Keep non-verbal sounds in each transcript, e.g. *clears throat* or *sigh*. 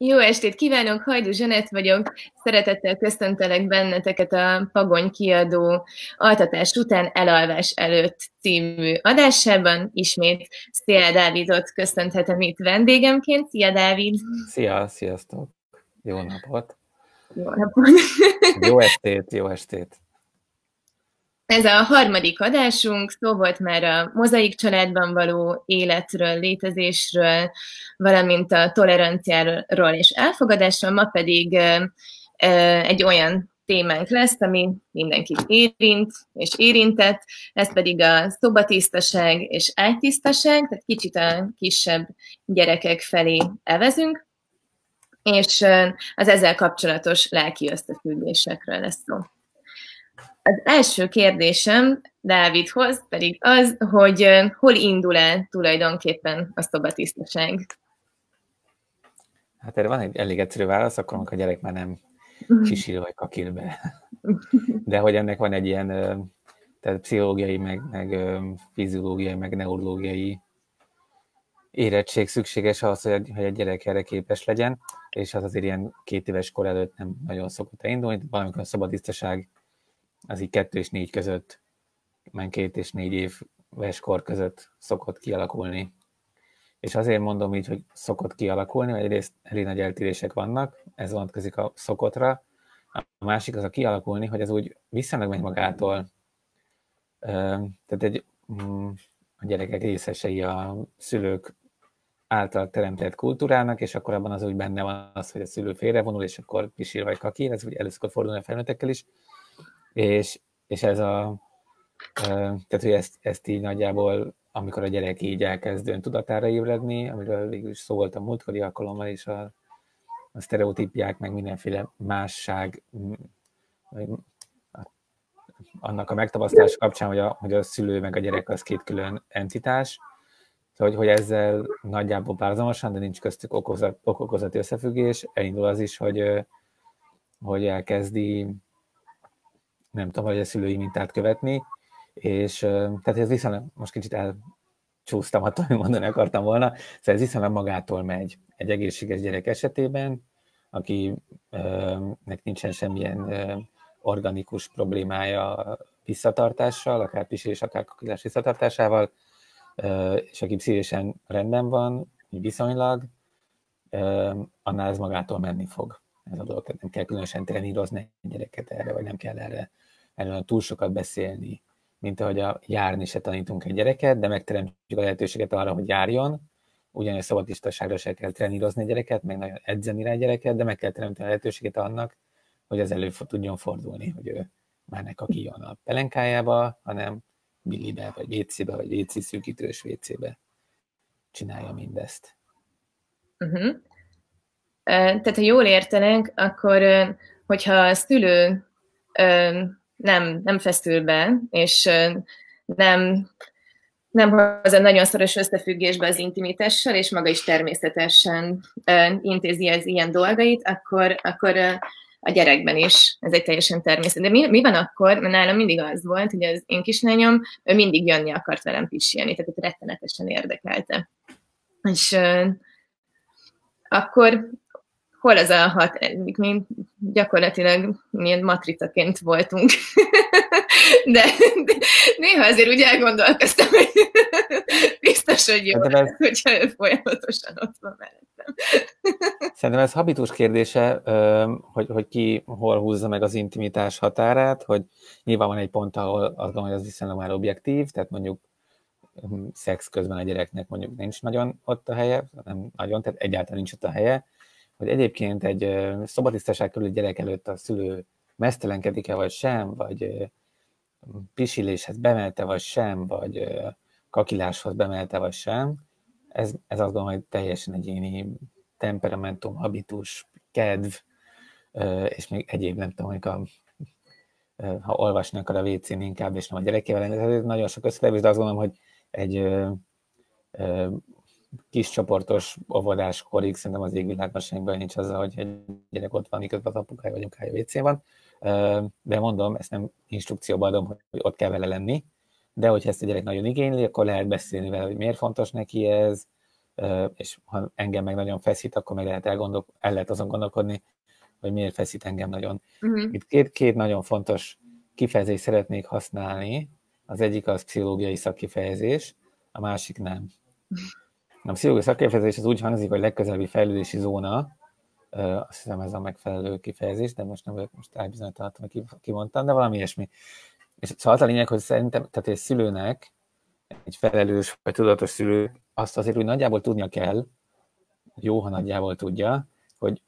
Jó estét kívánok, Hajdu Zsanett vagyok. Szeretettel köszöntelek benneteket a Pagony kiadó altatás után elalvás előtt című adásában. Ismét Szia Dávidot köszönhetem itt vendégemként. Szia Dávid! Szia, sziasztok! Jó napot! Jó napot! Jó estét, jó estét! Ez a harmadik adásunk, szó volt már a mozaik családban való életről, létezésről, valamint a toleranciáról és elfogadásról, ma pedig egy olyan témánk lesz, ami mindenkit érint és érintett, ez pedig a szobatisztaság és ágytisztaság, tehát kicsit a kisebb gyerekek felé evezünk, és az ezzel kapcsolatos lelki összefüggésekről lesz szó. Az első kérdésem Dávidhoz pedig az, hogy hol indul el tulajdonképpen a szobatisztaság? Hát erre van egy elég egyszerű válasz, akkor amikor a gyerek már nem *laughs* kisil vagy kakil be. De hogy ennek van egy ilyen tehát pszichológiai, meg, meg fiziológiai, meg neurológiai érettség szükséges ahhoz, hogy egy gyerek erre képes legyen, és az azért ilyen két éves kor előtt nem nagyon szokott elindulni. Valamikor a szabadisztaság az így kettő és négy között, már két és négy éves kor között szokott kialakulni. És azért mondom így, hogy szokott kialakulni, mert egyrészt elég nagy eltérések vannak, ez vonatkozik a szokotra, a másik az a kialakulni, hogy ez úgy viszonylag megy magától. Tehát egy, mm, a gyerekek részesei a szülők által teremtett kultúrának, és akkor abban az úgy benne van az, hogy a szülő félrevonul, és akkor pisír vagy kakír, ez úgy először fordulni a felnőttekkel is, és, és ez a, tehát hogy ezt, ezt így nagyjából, amikor a gyerek így elkezd tudatára ébredni, amiről végül is szó volt a múltkori alkalommal is a, a sztereotípiák, meg mindenféle másság, annak a megtapasztalás kapcsán, hogy a, hogy a szülő meg a gyerek az két külön entitás, hogy, hogy ezzel nagyjából párhuzamosan, de nincs köztük okozat, okozati összefüggés, elindul az is, hogy, hogy elkezdi nem tudom, hogy a szülői mintát követni, és tehát ez viszonylag, most kicsit elcsúsztam attól, amit mondani akartam volna, szóval ez viszonylag magától megy egy egészséges gyerek esetében, akinek nincsen semmilyen organikus problémája visszatartással, akár pisés, akár kakilás visszatartásával, és aki pszichésen rendben van, viszonylag, annál ez magától menni fog. Ez a dolog, tehát nem kell különösen trenírozni egy gyereket erre, vagy nem kell erre, erről túl sokat beszélni, mint ahogy a járni se tanítunk egy gyereket, de megteremtjük a lehetőséget arra, hogy járjon, ugyanúgy szabadtisztaságra se kell trenírozni egy gyereket, meg nagyon edzeni rá egy gyereket, de meg kell teremteni a lehetőséget annak, hogy az elő tudjon fordulni, hogy ő már ne kakiljon a pelenkájába, hanem billibe, vagy WC-be, vagy WC szűkítős WC-be csinálja mindezt. Uh-huh. Tehát, ha jól értenek, akkor hogyha a szülő nem, nem feszül be, és nem, nem hoz a nagyon szoros összefüggésbe az intimitással, és maga is természetesen intézi az ilyen dolgait, akkor, akkor a gyerekben is ez egy teljesen természet. De mi, mi van akkor, mert nálam mindig az volt, hogy az én kislányom, ő mindig jönni akart velem pisilni, tehát rettenetesen érdekelte. És akkor hol az a hat, mi gyakorlatilag milyen matricaként voltunk. *laughs* de, de néha azért úgy elgondolkoztam, hogy *laughs* biztos, hogy jó, ez... hogyha ő folyamatosan ott van mellettem. *laughs* Szerintem ez habitus kérdése, hogy, hogy ki hol húzza meg az intimitás határát, hogy nyilván van egy pont, ahol azt gondolom, hogy az viszonylag már objektív, tehát mondjuk szex közben a gyereknek mondjuk nincs nagyon ott a helye, nem nagyon, tehát egyáltalán nincs ott a helye, hogy egyébként egy szobatisztaság körül gyerek előtt a szülő mesztelenkedik-e vagy sem, vagy pisiléshez bemelte vagy sem, vagy kakiláshoz bemelte vagy sem, ez, ez azt gondolom, hogy teljesen egyéni temperamentum, habitus, kedv, és még egyéb, nem tudom, a, ha olvasni akar a wc inkább, és nem a gyerekével, ez nagyon sok összetevés, de azt gondolom, hogy egy kis csoportos óvodáskorig szerintem az égvilágban nincs azzal, hogy egy gyerek ott van, miközben az apukája vagy anyukája wc van. De mondom, ezt nem instrukcióban adom, hogy ott kell vele lenni, de hogyha ezt a gyerek nagyon igényli, akkor lehet beszélni vele, hogy miért fontos neki ez, és ha engem meg nagyon feszít, akkor meg lehet elgondol, el lehet azon gondolkodni, hogy miért feszít engem nagyon. Uh-huh. Itt két, két nagyon fontos kifejezést szeretnék használni. Az egyik az pszichológiai szakkifejezés, a másik nem. *laughs* A pszichológiai szakkifejezés az úgy hangzik, hogy legközelebbi fejlődési zóna, azt hiszem ez a megfelelő kifejezés, de most nem vagyok most elbizonyítalatom, hogy kimondtam, de valami ilyesmi. És szóval az a lényeg, hogy szerintem, tehát egy szülőnek, egy felelős vagy tudatos szülő azt azért úgy nagyjából tudnia kell, jó, ha nagyjából tudja, hogy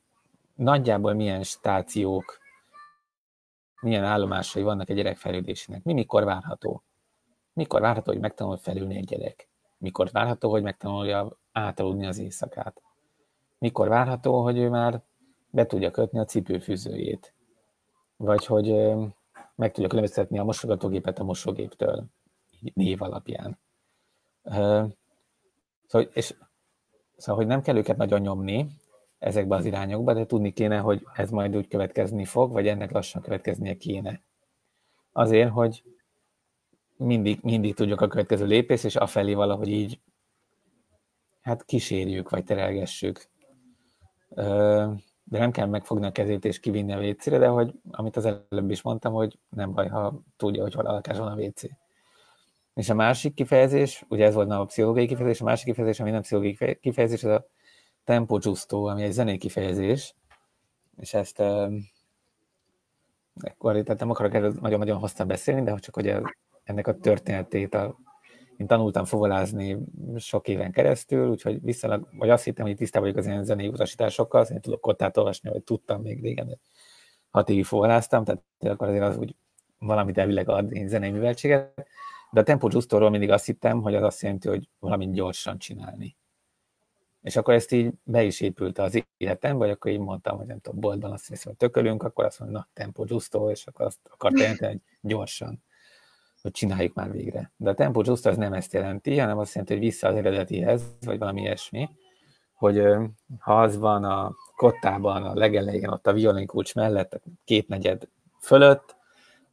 nagyjából milyen stációk, milyen állomásai vannak egy gyerek fejlődésének. Mi mikor várható? Mikor várható, hogy megtanul felülni egy gyerek? Mikor várható, hogy megtanulja átaludni az éjszakát? Mikor várható, hogy ő már be tudja kötni a cipőfűzőjét? Vagy hogy meg tudja különböztetni a mosogatógépet a mosógéptől név alapján. Szóval, és, szóval, hogy nem kell őket nagyon nyomni ezekbe az irányokba, de tudni kéne, hogy ez majd úgy következni fog, vagy ennek lassan következnie kéne. Azért, hogy mindig, mindig tudjuk a következő lépés, és afelé valahogy így hát kísérjük, vagy terelgessük. De nem kell megfogni a kezét és kivinni a WC-re, de hogy, amit az előbb is mondtam, hogy nem baj, ha tudja, hogy hol a lakáson a WC. És a másik kifejezés, ugye ez volt a pszichológiai kifejezés, a másik kifejezés, ami nem pszichológiai kifejezés, az a tempo giusto, ami egy zenei kifejezés, és ezt akkor tehát nem akarok erről nagyon-nagyon hosszan beszélni, de csak hogy ennek a történetét, a, én tanultam fogalázni sok éven keresztül, úgyhogy viszonylag, vagy azt hittem, hogy tisztában vagyok az ilyen zenei utasításokkal, szóval én tudok kottát olvasni, vagy tudtam még régen, hat évig fogaláztam, tehát akkor azért az úgy valamit elvileg ad én zenei műveltséget, de a tempo giusto mindig azt hittem, hogy az azt jelenti, hogy valamit gyorsan csinálni. És akkor ezt így be is épült az életem, vagy akkor így mondtam, hogy nem tudom, boltban azt hiszem, hogy tökölünk, akkor azt mondja, na, tempo giusto, és akkor azt akart jelenteni, hogy gyorsan, hogy csináljuk már végre. De a tempo giusto az nem ezt jelenti, hanem azt jelenti, hogy vissza az eredetihez, vagy valami ilyesmi, hogy ha az van a kottában, a legelején, ott a violinkulcs mellett, két negyed fölött,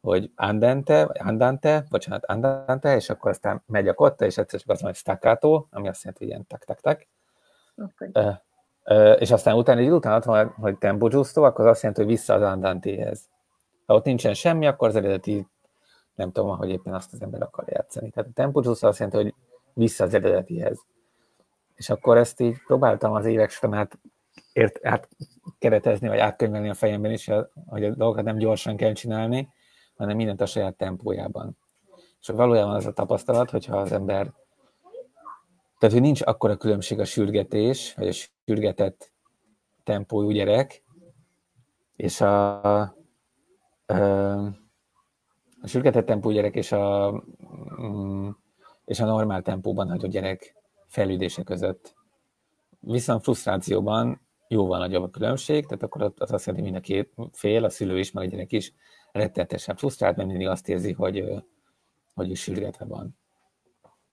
hogy andante, vagy andante, bocsánat, andante, és akkor aztán megy a kotta, és egyszer csak az hogy staccato, ami azt jelenti, hogy ilyen tak-tak-tak, Okay. És aztán utána egy után van, hogy tempo giusto, akkor az azt jelenti, hogy vissza az andantéhez. Ha ott nincsen semmi, akkor az eredeti, nem tudom, hogy éppen azt az ember akar játszani. Tehát a tempo giusto azt jelenti, hogy vissza az eredetihez. És akkor ezt így próbáltam az évek során át, ért, átkeretezni, vagy átkönyvelni a fejemben is, hogy a dolgokat nem gyorsan kell csinálni, hanem mindent a saját tempójában. És valójában az a tapasztalat, hogyha az ember tehát, hogy nincs akkora különbség a sürgetés, vagy a sürgetett tempójú gyerek, és a, a sürgetett tempójú gyerek és a, mm, és a normál tempóban hagyott gyerek fejlődése között. Viszont frusztrációban jóval nagyobb a különbség, tehát akkor az azt jelenti, hogy mind a két fél, a szülő is, meg a gyerek is rettetesen frusztrált, mert mindig azt érzi, hogy, hogy is sürgetve van.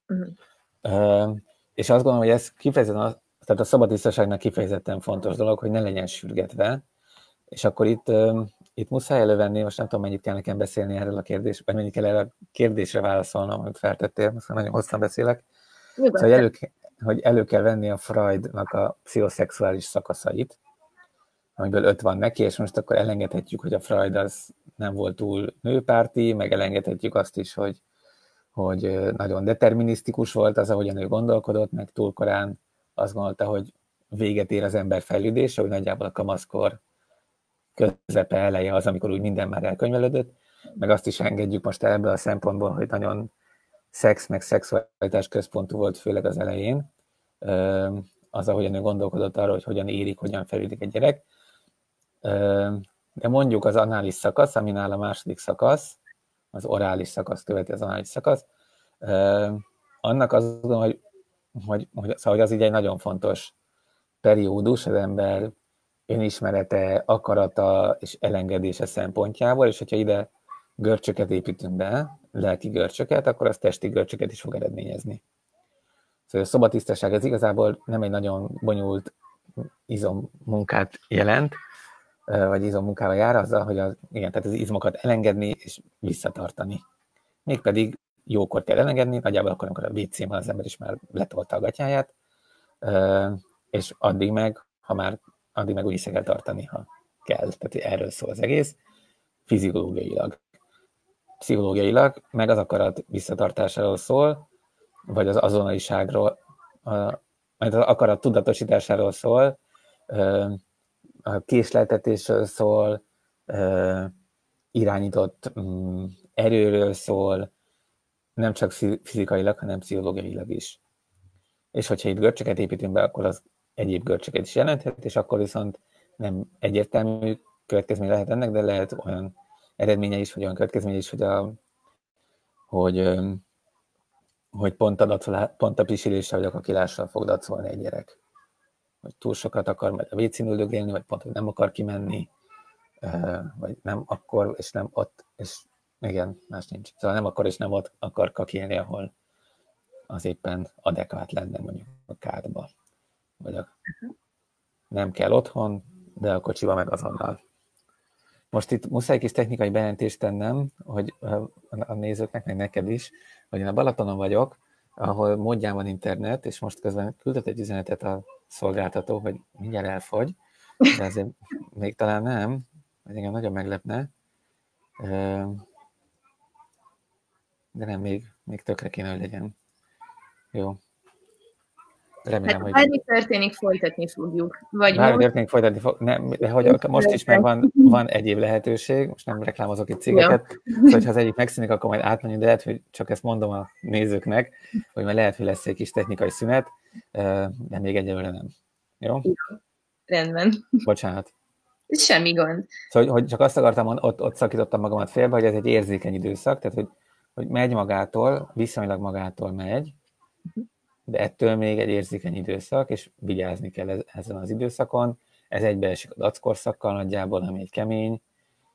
Uh-huh és azt gondolom, hogy ez kifejezetten, tehát a szabadtisztaságnak kifejezetten fontos dolog, hogy ne legyen sürgetve, és akkor itt, itt muszáj elővenni, most nem tudom, mennyit kell nekem beszélni erről a kérdésről, vagy mennyit kell erre a kérdésre válaszolnom, amit feltettél, most nagyon hosszan beszélek. Szóval, hogy elő, hogy elő kell venni a Freudnak a pszichoszexuális szakaszait, amiből öt van neki, és most akkor elengedhetjük, hogy a Freud az nem volt túl nőpárti, meg elengedhetjük azt is, hogy hogy nagyon determinisztikus volt az, ahogyan ő gondolkodott, meg túl korán azt gondolta, hogy véget ér az ember fejlődése, hogy nagyjából a kamaszkor közepe eleje az, amikor úgy minden már elkönyvelődött, meg azt is engedjük most ebből a szempontból, hogy nagyon szex meg szexualitás központú volt, főleg az elején, az, ahogyan ő gondolkodott arról, hogy hogyan érik, hogyan fejlődik egy gyerek. De mondjuk az anális szakasz, aminál a második szakasz, az orális szakasz követi az anális szakasz. Annak gondolom, hogy, hogy, hogy, szóval, hogy az így egy nagyon fontos periódus az ember önismerete, akarata és elengedése szempontjából, és hogyha ide görcsöket építünk be, lelki görcsöket, akkor az testi görcsöket is fog eredményezni. Szóval a szobatisztaság ez igazából nem egy nagyon bonyolult izommunkát jelent, vagy izommunkával jár azzal, hogy az, igen, tehát az izmokat elengedni és visszatartani. Mégpedig jókor kell elengedni, nagyjából akkor, amikor a wc az ember is már letolta a gatyáját, és addig meg, ha már addig meg úgy kell tartani, ha kell. Tehát erről szól az egész, fiziológiailag. Pszichológiailag meg az akarat visszatartásáról szól, vagy az azonaiságról, majd az akarat tudatosításáról szól, a késleltetésről szól, irányított mm, erőről szól, nem csak fizikailag, hanem pszichológiailag is. És hogyha itt görcsöket építünk be, akkor az egyéb görcsöket is jelenthet, és akkor viszont nem egyértelmű következmény lehet ennek, de lehet olyan eredménye is, vagy olyan következménye is, hogy, a, hogy, hogy pont, a, pont a pisiléssel vagy a kakilással fog dacolni egy gyerek. Hogy túl sokat akar majd a vécén üldögélni, vagy pont, hogy nem akar kimenni, vagy nem akkor, és nem ott, és igen, más nincs. Szóval nem akkor, és nem ott akar kakélni, ahol az éppen adekvát lenne mondjuk a kádba. Vagy nem kell otthon, de a kocsiba meg azonnal. Most itt muszáj kis technikai bejelentést tennem, hogy a nézőknek, meg neked is, hogy én a Balatonon vagyok, ahol módján van internet, és most közben küldött egy üzenetet a szolgáltató, hogy mindjárt elfogy, de azért még talán nem, ez engem nagyon meglepne. De nem, még, még tökre kéne, hogy legyen. Jó. Remélem, hát, hogy... Bármi történik, folytatni fogjuk. Vagy bármi történik, folytatni fog... Nem, de hogy most is meg van, van egyéb lehetőség, most nem reklámozok itt cégeket, ja. *laughs* szóval ha az egyik megszűnik, akkor majd átmenjünk, de lehet, hogy csak ezt mondom a nézőknek, hogy majd lehet, hogy lesz egy kis technikai szünet, de még egyelőre nem. Jó? Ja. Rendben. Bocsánat. Semmi gond. Szóval, hogy csak azt akartam, ott, ott szakítottam magamat félbe, hogy ez egy érzékeny időszak, tehát hogy, hogy megy magától, viszonylag magától megy, de ettől még egy érzékeny időszak, és vigyázni kell ezen az időszakon. Ez egybeesik a dackorszakkal nagyjából, ami egy kemény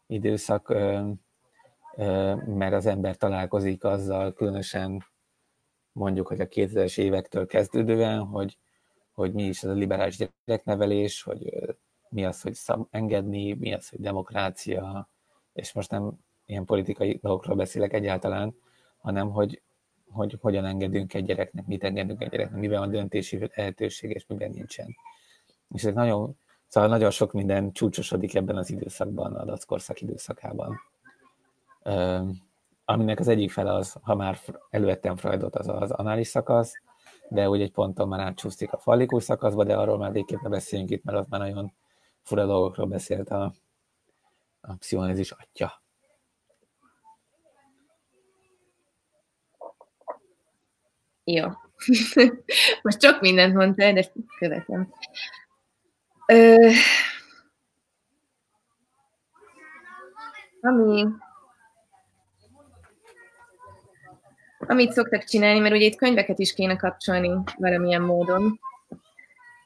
időszak, mert az ember találkozik azzal, különösen mondjuk, hogy a 2000-es évektől kezdődően, hogy, hogy mi is ez a liberális gyereknevelés, hogy mi az, hogy engedni, mi az, hogy demokrácia, és most nem ilyen politikai dolgokról beszélek egyáltalán, hanem hogy hogy hogyan engedünk egy gyereknek, mit engedünk egy gyereknek, miben van döntési lehetőség, és miben nincsen. És ez nagyon, szóval nagyon sok minden csúcsosodik ebben az időszakban, a dackorszak időszakában. Aminek az egyik fele az, ha már elővettem Freudot, az az anális szakasz, de úgy egy ponton már átcsúsztik a fallikus szakaszba, de arról már végképp ne beszéljünk itt, mert az már nagyon fura dolgokról beszélt a, a pszichoanalízis atya. Jó. *laughs* Most csak mindent mondtál, de követem. Ö, ami, amit szoktak csinálni, mert ugye itt könyveket is kéne kapcsolni valamilyen módon.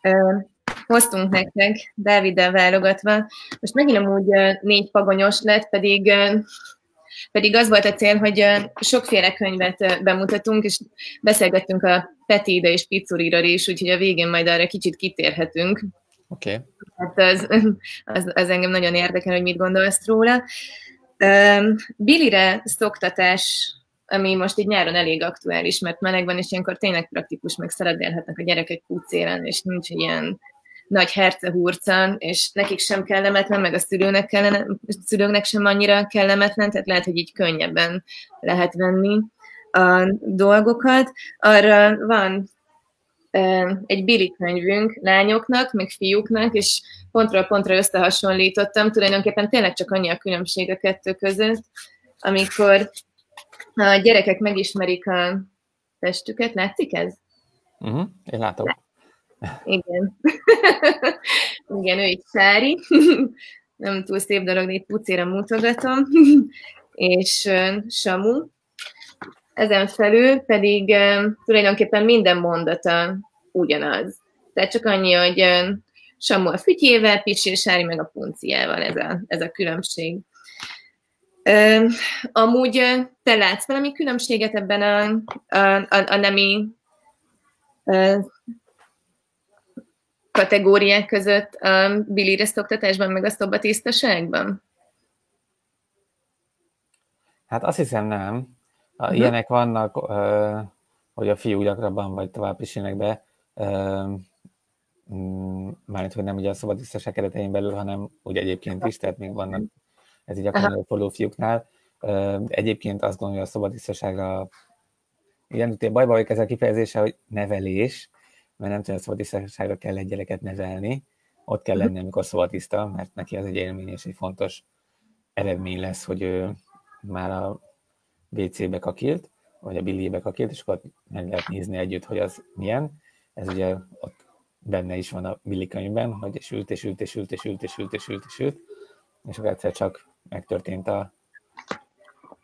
Ö, hoztunk nektek, Dáviddel válogatva. Most megint amúgy négy pagonyos lett, pedig pedig az volt a cél, hogy sokféle könyvet bemutatunk, és beszélgettünk a Petéde és Pizzuriról is, úgyhogy a végén majd arra kicsit kitérhetünk. Oké. Okay. Hát az, *laughs* az, az engem nagyon érdekel, hogy mit gondolsz róla. Billire szoktatás ami most így nyáron elég aktuális, mert meleg van, és ilyenkor tényleg praktikus, meg szeredélhetnek a gyerekek pucéren, és nincs ilyen nagy hercehurcan, és nekik sem kellemetlen, meg a szülőnek, kellene, a szülőknek sem annyira kellemetlen, tehát lehet, hogy így könnyebben lehet venni a dolgokat. Arra van egy Billy könyvünk lányoknak, meg fiúknak, és pontról pontra összehasonlítottam. Tulajdonképpen tényleg csak annyi a különbség a kettő között, amikor a gyerekek megismerik a testüket. Látszik ez? Uh-huh, én látom. Igen. *laughs* Igen, ő egy Sári. *laughs* Nem túl szép dolog, de itt pucéra mutogatom. *laughs* és Samu. Ezen felül pedig tulajdonképpen minden mondata ugyanaz. Tehát csak annyi, hogy Samu a fütyével, Pisi és Sári meg a punciával ez a, ez a különbség. Amúgy te látsz valami különbséget ebben a, a, a, a nemi kategóriák között a bilíreszt oktatásban, meg a szobatisztaságban? Hát azt hiszem nem. Uh-huh. Ilyenek vannak, hogy a fiúk gyakrabban vagy tovább is jönnek be. mm, mármint, hogy nem ugye a szabadisztaság keretein belül, hanem úgy egyébként is, tehát még vannak, ez így a forduló fiúknál. Egyébként azt gondolom, hogy a szabadisztaságra, igen, ugye bajba vagyok ezzel a kifejezése, hogy nevelés, mert nem tudom, szabadisztaságra kell egy gyereket nevelni, ott kell lenni, amikor szabadiszta, mert neki az egy élmény és egy fontos eredmény lesz, hogy ő már a WC-be kakilt, vagy a billébe kakilt, és akkor meg lehet nézni együtt, hogy az milyen. Ez ugye ott benne is van a Billy könyvben, hogy sült, és ült, és ült, és ült, és ült, és ült, és ült, és akkor egyszer csak megtörtént a...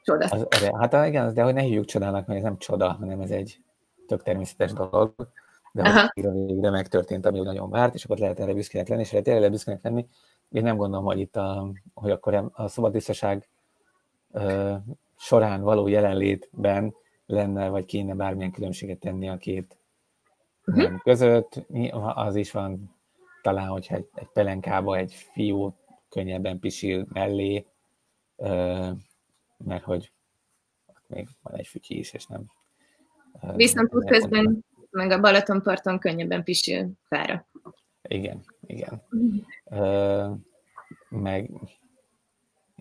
Csoda. Az, hát igen, de hogy ne hívjuk csodának, mert ez nem csoda, hanem ez egy tök természetes dolog, de hogy végre, megtörtént, ami nagyon várt, és akkor lehet erre büszkének lenni, és lehet erre büszkének lenni. Én nem gondolom, hogy itt a, hogy akkor a szabadtisztaság során való jelenlétben lenne, vagy kéne bármilyen különbséget tenni a két uh-huh. nem között. Az is van talán, hogyha egy, egy pelenkába egy fiú könnyebben pisil mellé, mert hogy még van egy fütyi is, és nem. Viszont közben meg a Balatonparton könnyebben pisil fára. Igen, igen. Uh, meg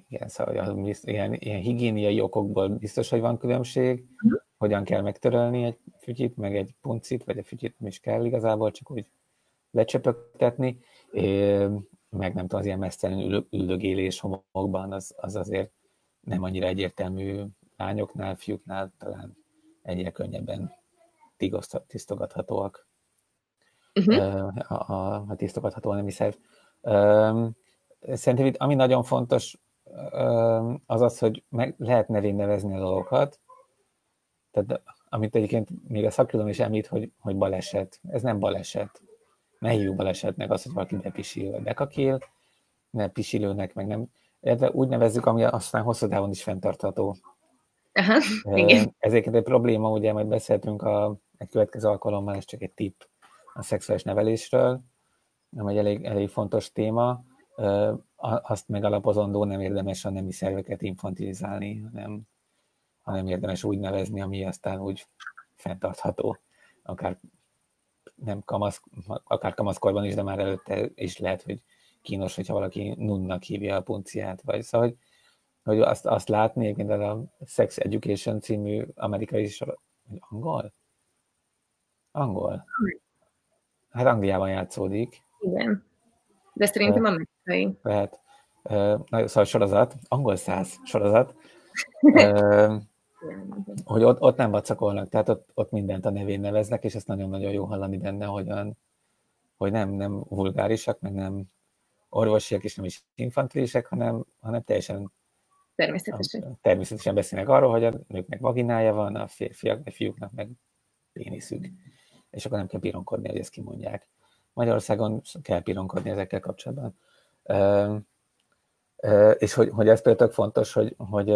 igen, szóval ilyen, ilyen higiéniai okokból biztos, hogy van különbség, uh-huh. hogyan kell megtörölni egy fütyit, meg egy puncit, vagy egy fütyit nem is kell igazából, csak úgy lecsöpögtetni, meg nem tudom, az ilyen mesztelen üldögélés homokban, az, az azért nem annyira egyértelmű lányoknál, fiúknál talán egyre könnyebben tisztogathatóak. Uh-huh. A, a, a tisztogatható nemi szerv. Szerintem itt, ami nagyon fontos, az az, hogy meg lehet nevén nevezni a dolgokat. Tehát, amit egyébként még a szakirodalom is említ, hogy, hogy baleset. Ez nem baleset. Ne hívjuk balesetnek azt, hogy valaki bepisil vagy bekakil, ne pisilőnek, meg nem. Illetve úgy nevezzük, ami aztán hosszú távon is fenntartható. Aha, igen. Ezért egy probléma, ugye majd beszéltünk a, egy következő alkalommal, ez csak egy tipp a szexuális nevelésről, ami egy elég, elég fontos téma, azt megalapozandó nem érdemes a nemi szerveket infantilizálni, hanem, hanem érdemes úgy nevezni, ami aztán úgy fenntartható, akár nem kamasz, akár kamaszkorban is, de már előtte is lehet, hogy kínos, hogyha valaki nunnak hívja a punciát, vagy szóval, hogy, hogy azt, azt látni, egyébként a Sex Education című amerikai is, angol? Angol. Hát Angliában játszódik. Igen. De szerintem amerikai. Lehet. Na, szóval sorozat, angol száz sorozat, *laughs* hogy ott, ott nem vacakolnak, tehát ott, ott mindent a nevén neveznek, és ezt nagyon-nagyon jó hallani benne, hogyan, hogy nem, nem vulgárisak, meg nem orvosiak, és nem is infantilisek, hanem, hanem teljesen természetesen. természetesen beszélnek arról, hogy a nőknek vaginája van, a férfiak, a fiúknak meg péniszük. És akkor nem kell pironkodni, hogy ezt kimondják. Magyarországon kell pironkodni ezekkel kapcsolatban. És hogy, hogy ez például fontos, hogy, hogy,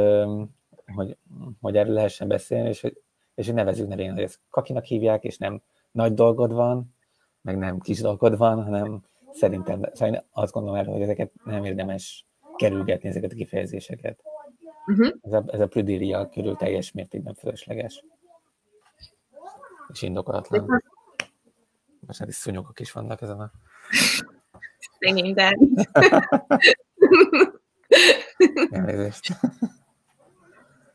hogy, hogy erről lehessen beszélni, és hogy, és hogy nevezzük nevén, hogy ezt kakinak hívják, és nem nagy dolgod van, meg nem kis dolgod van, hanem szerintem, szerintem azt gondolom el, hogy ezeket nem érdemes kerülgetni, ezeket a kifejezéseket. Uh-huh. Ez a, ez a prüdíria körül teljes mértékben fölösleges. És indokolatlan. Most hát is szúnyogok is vannak ezen a... Dance. Elnézést.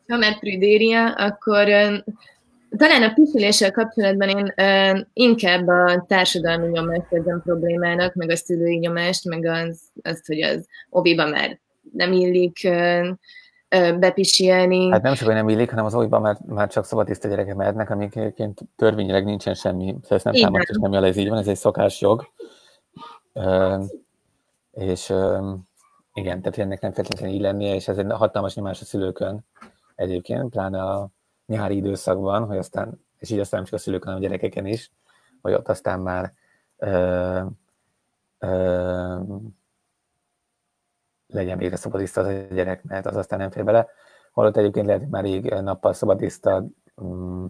Ha már prüdéria, akkor talán a pisiléssel kapcsolatban én uh, inkább a társadalmi nyomást érzem problémának, meg a szülői nyomást, meg az, azt, hogy az oviba már nem illik uh, bepisilni. Hát nem csak, hogy nem illik, hanem az olyban már, már csak szabadiszta gyerekek mehetnek, amik egyébként törvényileg nincsen semmi, ezt nem támadás, nem jól ez így van, ez egy szokásjog. Uh, és uh, igen, tehát ennek nem feltétlenül így lennie, és ez egy hatalmas nyomás a szülőkön egyébként, pláne a nyári időszakban, hogy aztán, és így aztán nem csak a szülőkön, hanem a gyerekeken is, hogy ott aztán már uh, uh, legyen végre szabadiszta az a gyerek, mert az aztán nem fér bele. Holott egyébként lehet, már rég nappal szabadiszta, mm,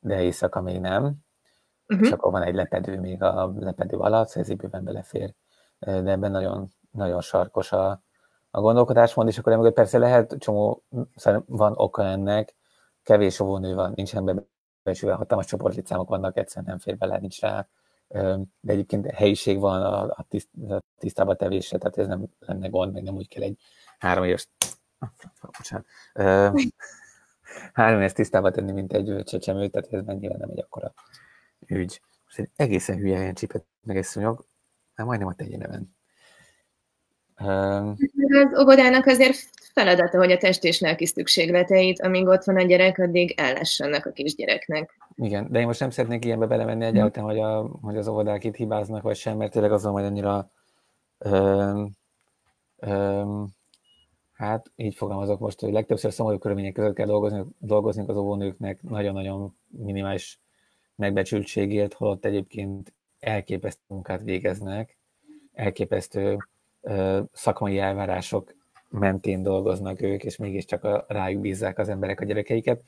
de éjszaka még nem. Uh-huh. És akkor van egy lepedő még a lepedő alatt, szóval ez bőven belefér. De ebben nagyon, nagyon sarkos a, a gondolkodásmód, és akkor emögött persze lehet, csomó, van oka ennek, kevés óvónő van, nincsen bebesülve, hatalmas csoportlétszámok vannak, egyszerűen nem fér bele, nincs rá de egyébként helyiség van a, a, tiszt, a tisztába tevésre, tehát ez nem lenne gond, meg nem úgy kell egy három éves, *laughs* bocsánat, három éves tisztába tenni, mint egy csecsemő, tehát ez mennyire nem egy akkora ügy. Most egy egészen hülye helyen csipet meg egy szúnyog, majdnem a tegyenemen. Az óvodának azért feladata, hogy a test és lelki szükségleteit, amíg ott van a gyerek, addig ellessenek a kisgyereknek. Igen, de én most nem szeretnék ilyenbe belemenni egyáltalán, hogy, a, hogy az óvodák itt hibáznak, vagy sem, mert tényleg azon, hogy annyira ö, ö, hát így fogalmazok most, hogy legtöbbször szomorú körülmények között kell dolgozni, dolgozni az óvónőknek nagyon-nagyon minimális megbecsültségért, holott egyébként elképesztő munkát végeznek, elképesztő ö, szakmai elvárások mentén dolgoznak ők, és mégiscsak a, rájuk bízzák az emberek a gyerekeiket,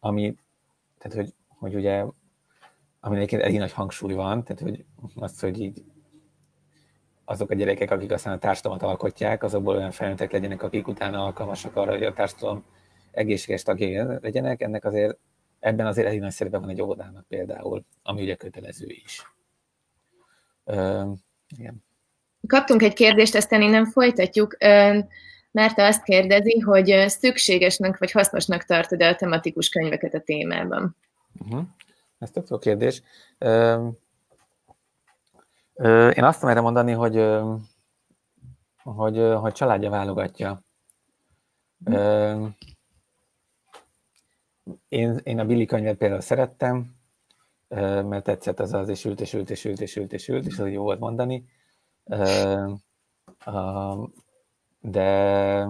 ami, tehát hogy, hogy ugye, ami egyébként elég nagy hangsúly van, tehát hogy az, hogy így azok a gyerekek, akik aztán a társadalmat alkotják, azokból olyan felnőttek legyenek, akik utána alkalmasak arra, hogy a társadalom egészséges tagjai legyenek, ennek azért ebben azért elég nagy szerepe van egy óvodának például, ami ugye kötelező is. Ö, igen. Kaptunk egy kérdést, aztán innen folytatjuk. Mert azt kérdezi, hogy szükségesnek vagy hasznosnak tartod-e a tematikus könyveket a témában? Uh-huh. Ez tök jó kérdés. Én azt tudom erre mondani, hogy, hogy, hogy családja válogatja. Én, én a Billy könyvet például szerettem, mert tetszett az az, és ült, és ült, és ült, és ült, és ült, és az jó volt mondani. De,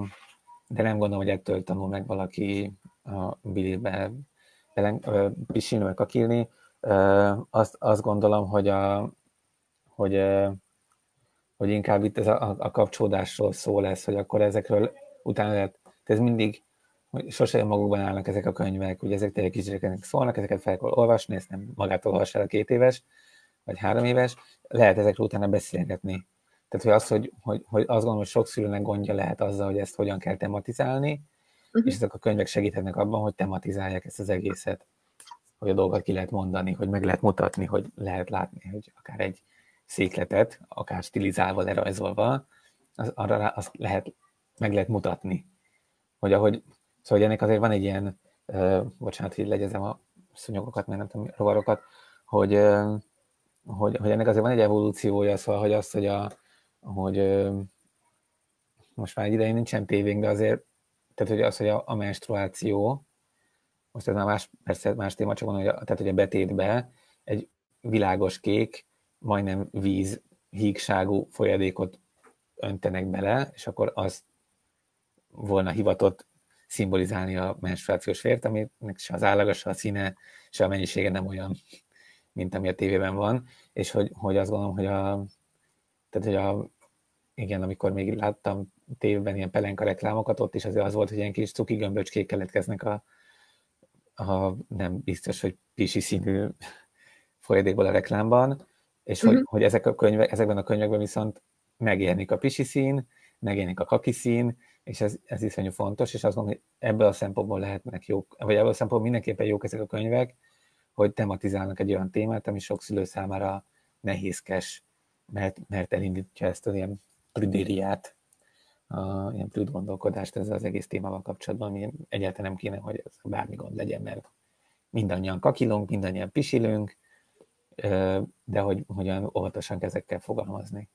de nem gondolom, hogy ettől tanul meg valaki a Billybe pisilni, meg kakilni. Azt, azt gondolom, hogy a, hogy, hogy inkább itt ez a, a kapcsolódásról szó lesz, hogy akkor ezekről utána lehet, ez mindig, hogy sose magukban állnak ezek a könyvek, hogy ezek tényleg kisgyerekeknek szólnak, ezeket fel kell olvasni, ezt nem magától olvas el a két éves, vagy három éves, lehet ezekről utána beszélgetni. Tehát, hogy az, hogy, hogy, hogy azt gondolom, hogy sok szülőnek gondja lehet azzal, hogy ezt hogyan kell tematizálni, uh-huh. és ezek a könyvek segíthetnek abban, hogy tematizálják ezt az egészet, hogy a dolgot ki lehet mondani, hogy meg lehet mutatni, hogy lehet látni, hogy akár egy székletet, akár stilizálva, lerajzolva, az, arra az lehet, meg lehet mutatni. Hogy ahogy, szóval ennek azért van egy ilyen, uh, bocsánat, hogy legyezem a szunyogokat, mert nem tudom, rovarokat, hogy, uh, hogy, hogy ennek azért van egy evolúciója, szóval, hogy az, hogy, a, hogy most már egy idején nincsen tévénk, de azért, tehát hogy az, hogy a, a menstruáció, most ez már más, persze más téma, csak van, hogy a, tehát hogy a betétbe egy világos kék, majdnem víz hígságú folyadékot öntenek bele, és akkor az volna hivatott szimbolizálni a menstruációs vért, aminek se az állaga, se a színe, se a mennyisége nem olyan, mint ami a tévében van, és hogy, hogy azt gondolom, hogy a, tehát, hogy a, igen, amikor még láttam tévében ilyen pelenka reklámokat, ott is azért az volt, hogy ilyen kis cuki gömböcskék keletkeznek a, a nem biztos, hogy pisi színű *laughs* folyadékból a reklámban, és hogy, hogy ezek a könyvek, ezekben a könyvekben viszont megjelenik a pisi szín, megjelenik a kaki szín, és ez, ez iszonyú fontos, és azt gondolom, hogy ebből a szempontból lehetnek jók, vagy ebből a szempontból mindenképpen jók ezek a könyvek, hogy tematizálnak egy olyan témát, ami sok szülő számára nehézkes, mert, mert elindítja ezt az ilyen prüdériát, a, ilyen prüd gondolkodást ezzel az egész témával kapcsolatban, ami egyáltalán nem kéne, hogy ez bármi gond legyen, mert mindannyian kakilunk, mindannyian pisilünk, de hogy hogyan óvatosan ezekkel fogalmazni.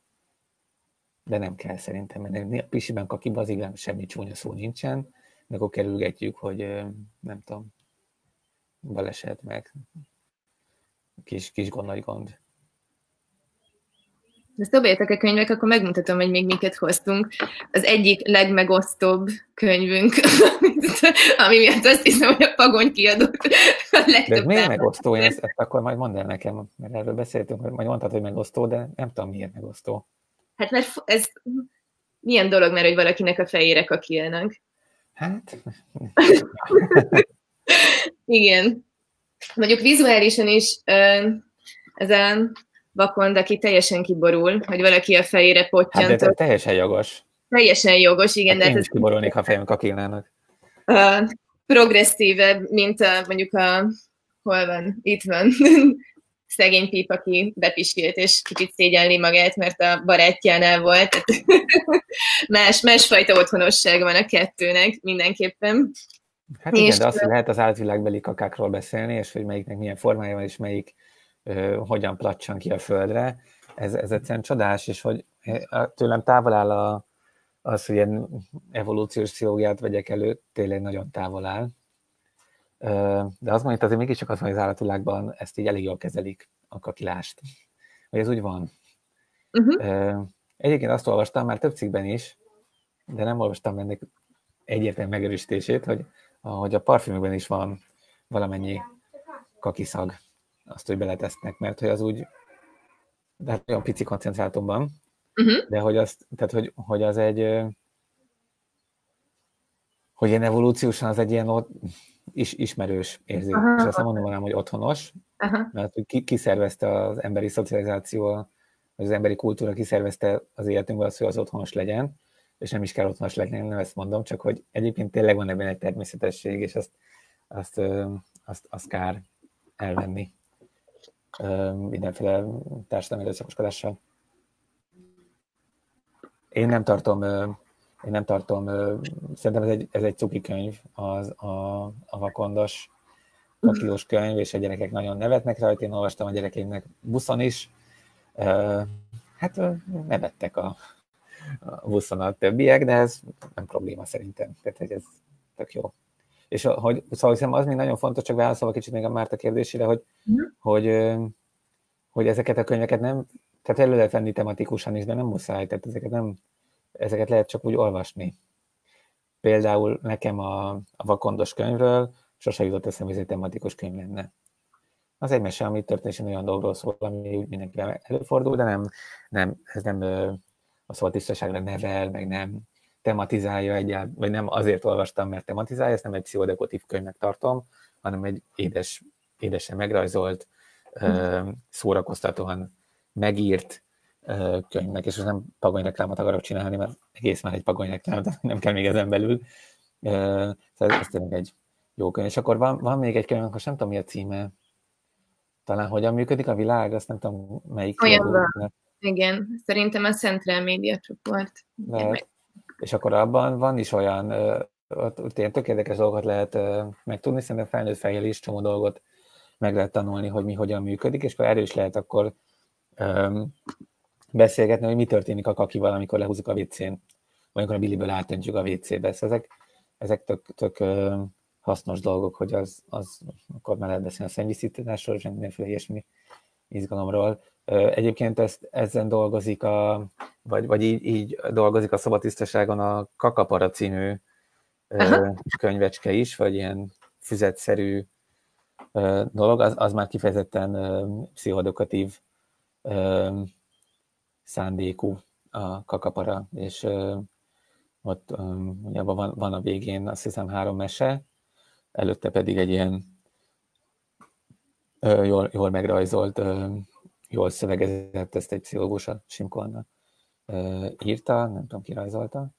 De nem kell szerintem, mert a pisiben kakiban az igen semmi csúnya szó nincsen, de akkor kerülgetjük, hogy nem tudom, baleset meg kis, kis gond, nagy gond. De szobáljátok a könyvek, akkor megmutatom, hogy még miket hoztunk. Az egyik legmegosztóbb könyvünk, *laughs* ami miatt azt hiszem, hogy a Pagony kiadott a legtöbb. De miért megosztó? Én ezt, ezt akkor majd mondd el nekem, mert erről beszéltünk, hogy majd mondtad, hogy megosztó, de nem tudom, miért megosztó. Hát mert ez milyen dolog, mert hogy valakinek a fejére kakilnak. Hát... *laughs* Igen. Mondjuk vizuálisan is ez a vakond, aki teljesen kiborul, hogy valaki a fejére pottyant. Hát de teljesen jogos. Teljesen jogos, igen. Hát de én is kiborulnék, ha fejem kakilnának. Uh, progresszívebb, mint a, mondjuk a, hol van, itt van, *laughs* szegény píp, aki bepisilt, és kicsit szégyelli magát, mert a barátjánál volt. *laughs* más, másfajta otthonosság van a kettőnek mindenképpen. Hát igen, és de azt, hogy lehet az átvilágbeli kakákról beszélni, és hogy melyiknek milyen formája van, és melyik ö, hogyan placsan ki a földre, ez, ez egyszerűen csodás, és hogy tőlem távol áll a, az, hogy ilyen evolúciós pszichológiát vegyek elő, tényleg nagyon távol áll. De azt mondja, azért mégiscsak az, hogy az állatvilágban ezt így elég jól kezelik a kakilást. Hogy ez úgy van. Uh-huh. Egyébként azt olvastam már több cikkben is, de nem olvastam ennek egyértelmű megerősítését, hogy, hogy a parfümökben is van valamennyi kakiszag, azt, hogy beletesznek, mert hogy az úgy, de hát olyan pici koncentrátumban, uh-huh. de hogy, azt, tehát, hogy, hogy az egy, hogy ilyen evolúciósan az egy ilyen is, ismerős érzés. Uh-huh. És azt nem mondom hogy otthonos, uh-huh. mert hogy ki, kiszervezte az emberi szocializáció, vagy az emberi kultúra kiszervezte az életünkben az, hogy az otthonos legyen, és nem is kell otthonos legyen, nem ezt mondom, csak hogy egyébként tényleg van ebben egy természetesség, és azt, azt, azt, azt kár elvenni mindenféle társadalmi erőszakoskodással. Én nem tartom, én nem tartom, szerintem ez egy, ez egy cuki könyv, az a, a vakondos kakilós könyv, és a gyerekek nagyon nevetnek rajta, én olvastam a gyerekeimnek buszon is, hát nevettek a buszon a többiek, de ez nem probléma szerintem, tehát hogy ez tök jó. És hogy, szóval hiszem az még nagyon fontos, csak válaszolva kicsit még a Márta kérdésére, hogy, mm. hogy, hogy ezeket a könyveket nem tehát elő lehet venni tematikusan is, de nem muszáj, tehát ezeket, nem, ezeket lehet csak úgy olvasni. Például nekem a, a vakondos könyvről sose jutott eszembe, hogy ez egy tematikus könyv lenne. Az egy mese, ami történik olyan dolgokról szól, ami úgy mindenkivel előfordul, de nem, nem ez nem a szóval nevel, meg nem tematizálja egyáltalán, vagy nem azért olvastam, mert tematizálja, ezt nem egy pszichodekotív könyvnek tartom, hanem egy édes, édesen megrajzolt, szórakoztatóan megírt könyvnek, és most nem pagony reklámot akarok csinálni, mert egész már egy pagony reklám, de nem kell még ezen belül. Szóval ez tényleg egy jó könyv. És akkor van, van még egy könyv, akkor nem tudom, mi a címe. Talán hogyan működik a világ, azt nem tudom, melyik. Olyan. Igen, szerintem a Central Media csoport. És akkor abban van is olyan, ott, ilyen tök érdekes dolgokat lehet megtudni, szerintem felnőtt fejjel is csomó dolgot meg lehet tanulni, hogy mi hogyan működik, és akkor erős lehet akkor beszélgetni, hogy mi történik a kakival, amikor lehúzzuk a WC-n, vagy amikor a biliből átöntjük a WC-be. Szóval ezek, ezek tök, tök hasznos dolgok, hogy az, az akkor már lehet beszélni a szennyvízításról, és mindenféle ilyesmi izgalomról. Egyébként ezt, ezen dolgozik, a, vagy, vagy így, így dolgozik a Szabatisztaságon a Kakapara című Aha. könyvecske is, vagy ilyen füzetszerű dolog, az, az már kifejezetten pszichodokatív szándékú a kakapara, és ott ugye van, van a végén azt hiszem három mese, előtte pedig egy ilyen jól, jól megrajzolt, jól szövegezett, ezt egy pszichológus, a Simko Anna írta, nem tudom ki rajzolta,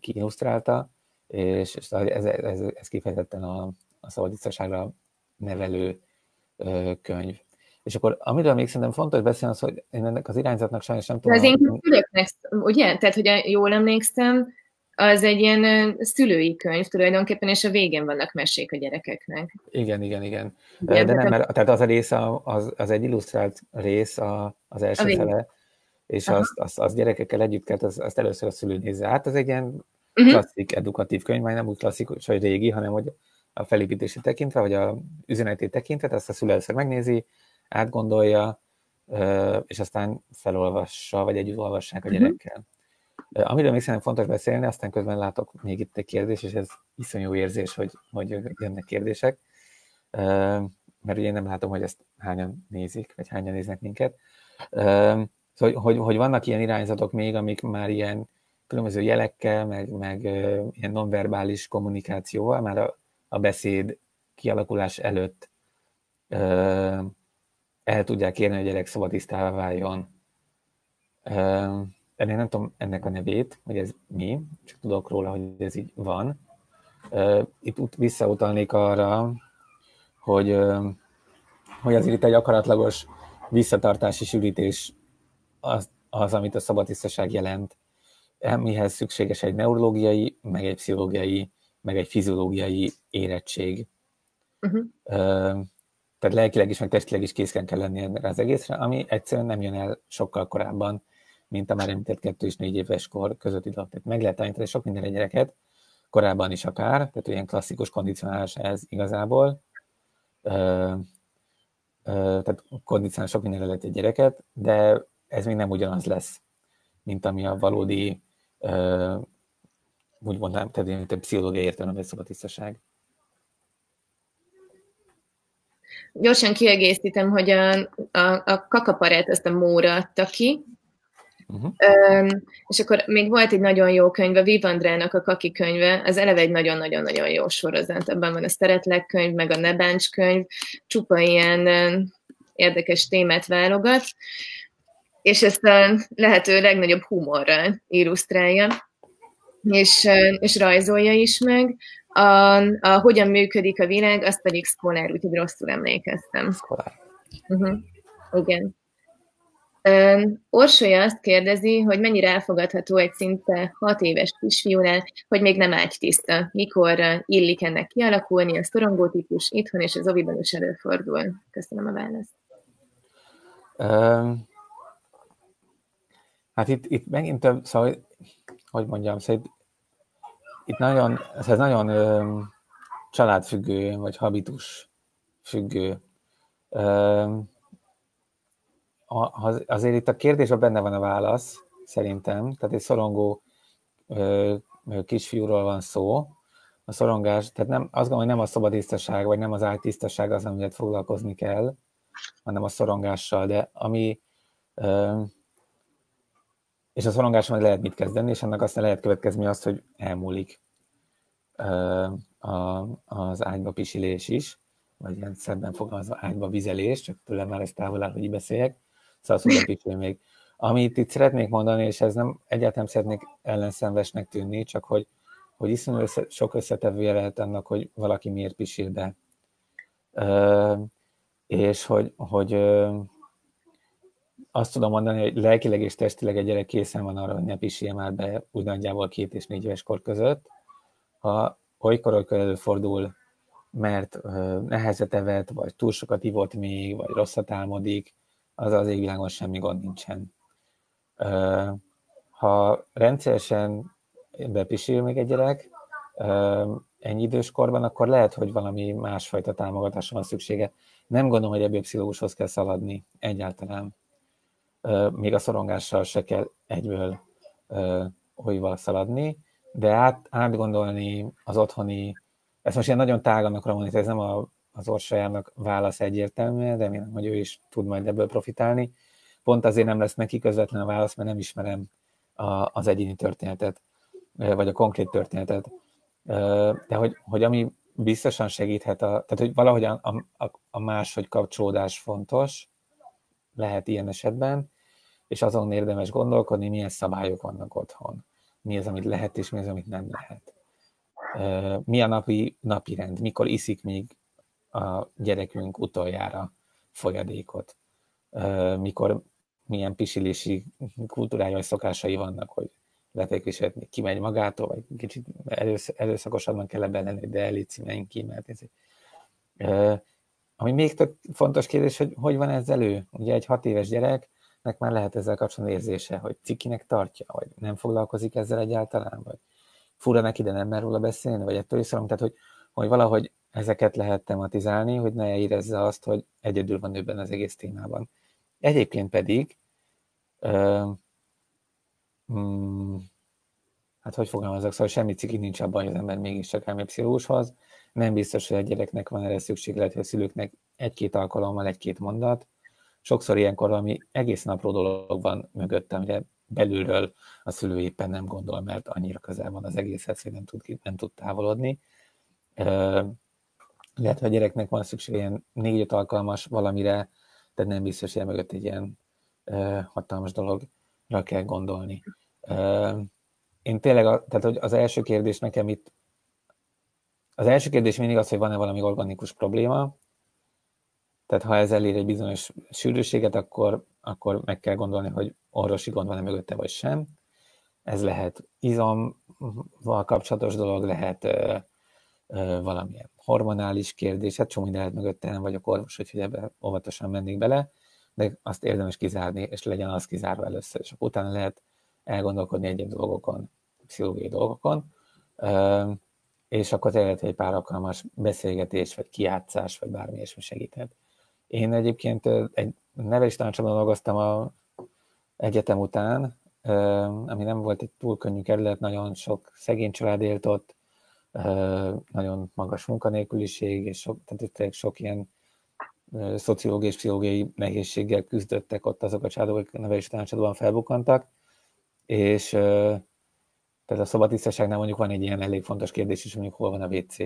ki illusztrálta, és, és ez, ez, ez kifejezetten a, a szabadítsaságra nevelő könyv. És akkor amiről még szerintem fontos beszélni, az, hogy én ennek az irányzatnak sajnos nem tudom. De az én szülőknek, ugye? Tehát, hogy jól emlékszem, az egy ilyen szülői könyv tulajdonképpen, és a végén vannak mesék a gyerekeknek. Igen, igen, igen. De, de nem, mert tehát az a rész, az, az egy illusztrált rész a, az első a fele, és azt, azt, azt gyerekekkel együtt kell, azt, azt először a szülő nézze át. Az egy ilyen uh-huh. klasszik edukatív könyv, vagy nem úgy klasszikus, vagy régi, hanem hogy a felépítési tekintve, vagy a üzenetét tekintve, azt a szülő először megnézi, átgondolja, és aztán felolvassa, vagy együtt olvassák a mhm. gyerekkel. Amiről még szerintem fontos beszélni, aztán közben látok még itt egy kérdés, és ez iszonyú érzés, hogy, hogy jönnek kérdések, mert ugye én nem látom, hogy ezt hányan nézik, vagy hányan néznek minket. Szóval, hogy, hogy vannak ilyen irányzatok még, amik már ilyen különböző jelekkel, meg, meg ilyen nonverbális kommunikációval, már a, a beszéd kialakulás előtt el tudják érni, hogy a gyerek szabadisztává váljon. Én nem tudom ennek a nevét, hogy ez mi, csak tudok róla, hogy ez így van. Itt visszautalnék arra, hogy hogy azért itt egy akaratlagos visszatartási sűrítés az, az amit a szabadtisztaság jelent, mihez szükséges egy neurológiai, meg egy pszichológiai, meg egy fiziológiai érettség. Uh-huh. Tehát lelkileg is, meg testileg is készken kell lenni erre az egészre, ami egyszerűen nem jön el sokkal korábban, mint a már említett kettő és négy éves kor közötti dolog. Tehát meg lehet tanítani sok minden gyereket, korábban is akár, tehát ilyen klasszikus kondicionálás ez igazából. Ö, ö, tehát kondicionálás sok mindenre lehet egy gyereket, de ez még nem ugyanaz lesz, mint ami a valódi, ö, úgy mondanám, tehát ilyen pszichológiai értelemben szabadtisztaság. Gyorsan kiegészítem, hogy a, a, a kakaparát ezt a Móra adta ki, Uh-huh. Um, és akkor még volt egy nagyon jó könyv, a Vivandrának a Kaki könyve, az eleve egy nagyon-nagyon-nagyon jó sorozat. Ebben van a Szeretlek könyv, meg a Nebáncs könyv, csupa ilyen uh, érdekes témát válogat, és ezt a lehető legnagyobb humorral illusztrálja, és, uh, és rajzolja is meg. A, a Hogyan működik a világ, azt pedig Szkolár, úgyhogy rosszul emlékeztem. Szkolár. Uh-huh. Igen. Orsolya azt kérdezi, hogy mennyire elfogadható egy szinte hat éves kisfiúnál, hogy még nem ágytiszta. Mikor illik ennek kialakulni, a szorongó típus itthon és az oviban is előfordul. Köszönöm a választ. Um, hát itt, itt megint több, szóval, hogy mondjam, szóval itt, itt nagyon, ez nagyon um, családfüggő, vagy habitus függő. Um, azért itt a kérdésben benne van a válasz, szerintem. Tehát egy szorongó kisfiúról van szó. A szorongás, tehát nem, azt gondolom, hogy nem a szobatisztaság, vagy nem az ágytisztaság az, amivel foglalkozni kell, hanem a szorongással, de ami és a szorongással majd lehet mit kezdeni, és annak aztán lehet következni azt, hogy elmúlik az ágyba pisilés is, vagy ilyen szebben fogalmazva ágyba vizelés, csak tőlem már ez távol áll, hogy így beszéljek. Szóval kicsi még. Amit itt szeretnék mondani, és ez nem egyáltalán szeretnék ellenszenvesnek tűnni, csak hogy, hogy iszonyú össze, sok összetevője lehet annak, hogy valaki miért pisil be. Ö, és hogy, hogy ö, azt tudom mondani, hogy lelkileg és testileg egy gyerek készen van arra, hogy ne pisilje már be úgy nagyjából két és négy éves kor között. Ha olykor, olykor előfordul, mert nehezet evett, vagy túl sokat ivott még, vagy rosszat álmodik, az az égvilágon semmi gond nincsen. Ha rendszeresen bepisil még egy gyerek, ennyi idős korban, akkor lehet, hogy valami másfajta támogatásra van szüksége. Nem gondolom, hogy ebből pszichológushoz kell szaladni egyáltalán. Még a szorongással se kell egyből olyval szaladni, de át, átgondolni az otthoni, ezt most ilyen nagyon tágan akarom mondani, ez nem a az Orsajának válasz egyértelmű, de remélem, hogy ő is tud majd ebből profitálni. Pont azért nem lesz neki közvetlen a válasz, mert nem ismerem a, az egyéni történetet, vagy a konkrét történetet. De hogy, hogy ami biztosan segíthet, a, tehát hogy valahogy a, a, a máshogy kapcsolódás fontos, lehet ilyen esetben, és azon érdemes gondolkodni, milyen szabályok vannak otthon. Mi az, amit lehet, és mi az, amit nem lehet. Mi a napi, napi rend, mikor iszik még a gyerekünk utoljára folyadékot. Mikor milyen pisilési kultúrája vagy szokásai vannak, hogy lefekvés kimegy magától, vagy kicsit elősz, előszakosabban kell ebben lenni, de elítszi, menj ki, mert ez ami még tök fontos kérdés, hogy hogy van ez elő? Ugye egy hat éves gyereknek már lehet ezzel kapcsolatban érzése, hogy cikinek tartja, vagy nem foglalkozik ezzel egyáltalán, vagy fura neki, de nem mer róla beszélni, vagy ettől is szorong, tehát hogy, hogy valahogy ezeket lehet tematizálni, hogy ne érezze azt, hogy egyedül van őben az egész témában. Egyébként pedig, uh, hmm, hát hogy fogalmazok, szóval semmi ciki nincs abban, hogy az ember mégiscsak elmegy pszichológushoz. Nem biztos, hogy a gyereknek van erre szükség, lehet, hogy a szülőknek egy-két alkalommal egy-két mondat. Sokszor ilyenkor valami egész apró dolog van mögöttem, amire belülről a szülő éppen nem gondol, mert annyira közel van az egészhez, hogy nem tud, nem tud távolodni illetve a gyereknek van szükség ilyen négy-öt alkalmas valamire, tehát nem biztos, hogy mögött egy ilyen uh, hatalmas dologra kell gondolni. Uh, én tényleg, a, tehát hogy az első kérdés nekem itt, az első kérdés mindig az, hogy van-e valami organikus probléma, Tehát ha ez elér egy bizonyos sűrűséget, akkor, akkor meg kell gondolni, hogy orvosi gond van-e mögötte, vagy sem. Ez lehet izomval kapcsolatos dolog, lehet ö, ö, valamilyen hormonális kérdés, hát csomó lehet mögötte, nem vagyok orvos, hogy ebbe óvatosan mennék bele, de azt érdemes kizárni, és legyen az kizárva először, és utána lehet elgondolkodni egyéb dolgokon, pszichológiai dolgokon, és akkor tényleg egy pár alkalmas beszélgetés, vagy kiátszás, vagy bármi ilyesmi segíthet. Én egyébként egy nevelés tanácsadóan dolgoztam a egyetem után, ami nem volt egy túl könnyű kerület, nagyon sok szegény család élt ott, nagyon magas munkanélküliség, és sok, tehát sok ilyen szociológiai és pszichológiai nehézséggel küzdöttek ott azok a családok, akik nevelés tanácsadóan felbukkantak, és tehát a szobatisztaságnál mondjuk van egy ilyen elég fontos kérdés is, mondjuk hol van a WC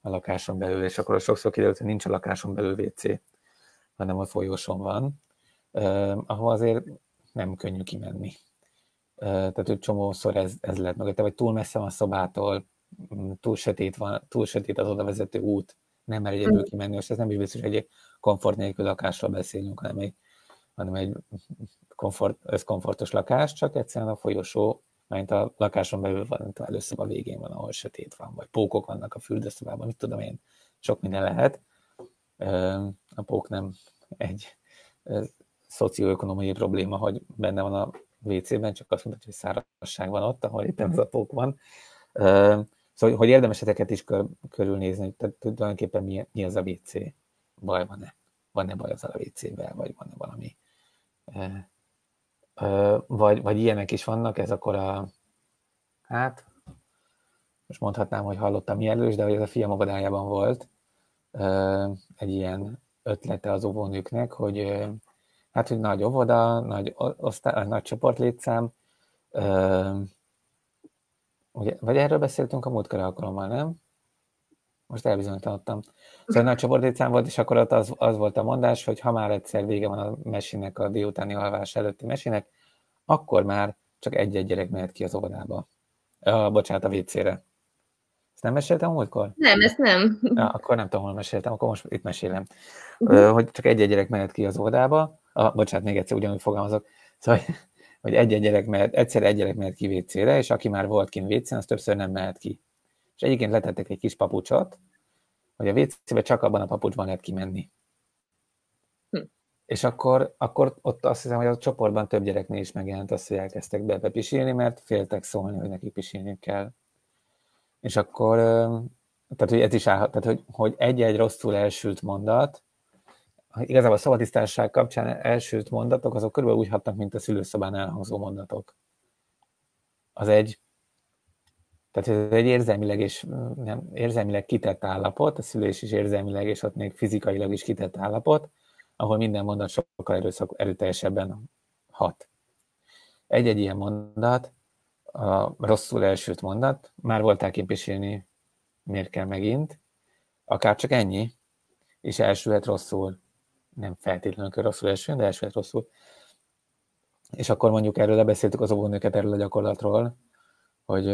a lakáson belül, és akkor sokszor kiderült, hogy nincs a lakáson belül WC, hanem a folyóson van, ahol azért nem könnyű kimenni. Tehát hogy csomószor ez, ez lehet mögötte, vagy túl messze van a szobától, túl sötét, van, túl sötét az oda vezető út, nem mer egyedül kimenni, és ez nem is biztos, hogy egy komfort nélkül lakásról beszélünk, hanem egy, hanem egy komfort, összkomfortos lakás, csak egyszerűen a folyosó, mert a lakáson belül van, először a végén van, ahol sötét van, vagy pókok vannak a fürdőszobában, mit tudom én, sok minden lehet. A pók nem egy szocioökonomiai probléma, hogy benne van a WC-ben, csak azt mondta, hogy szárazság van ott, ahol éppen az a pók van. Szóval, hogy érdemes ezeket is kör, körülnézni, tehát tulajdonképpen mi, mi az a WC, baj van-e, van-e baj az a WC-vel, vagy van-e valami, vagy, vagy ilyenek is vannak, ez akkor a, hát, most mondhatnám, hogy hallottam mielős, de hogy ez a fiam óvodájában volt, egy ilyen ötlete az óvónőknek, hogy hát, hogy nagy óvoda, nagy, osztály, nagy csoportlétszám, Ugye, vagy erről beszéltünk a múltkor alkalommal, nem? Most elbizonyítottam. Szóval nagy csoportlétszám volt, és akkor ott az, az volt a mondás, hogy ha már egyszer vége van a mesének, a délutáni alvás előtti mesének, akkor már csak egy-egy gyerek mehet ki az óvodába. Uh, bocsánat, a WC-re. Ezt nem meséltem múltkor? Nem, ezt nem. Ja, akkor nem tudom, hol meséltem, akkor most itt mesélem. Uh-huh. Hogy csak egy-egy gyerek mehet ki az óvodába. Uh, bocsánat, még egyszer ugyanúgy fogalmazok. Szóval hogy egy-egy gyerek mehet, egyszer egy gyerek mehet ki WC-re, és aki már volt kint WC-n, az többször nem mehet ki. És egyébként letettek egy kis papucsot, hogy a WC-be csak abban a papucsban lehet kimenni. Hm. És akkor, akkor ott azt hiszem, hogy a csoportban több gyereknél is megjelent az, hogy elkezdtek be pisilni, mert féltek szólni, hogy neki pisilni kell. És akkor, tehát hogy ez is állhat, tehát hogy, hogy egy-egy rosszul elsült mondat, igazából a szabadisztásság kapcsán elsőt mondatok, azok körülbelül úgy hatnak, mint a szülőszobán elhangzó mondatok. Az egy, tehát ez egy érzelmileg és nem, érzelmileg kitett állapot, a szülés is érzelmileg, és ott még fizikailag is kitett állapot, ahol minden mondat sokkal erőszak, erőteljesebben hat. Egy-egy ilyen mondat, a rosszul elsőt mondat, már voltál képviselni, miért kell megint, akár csak ennyi, és elsülhet rosszul nem feltétlenül kell rosszul esőn, de elsőt rosszul. És akkor mondjuk erről lebeszéltük az óvónőket erről a gyakorlatról, hogy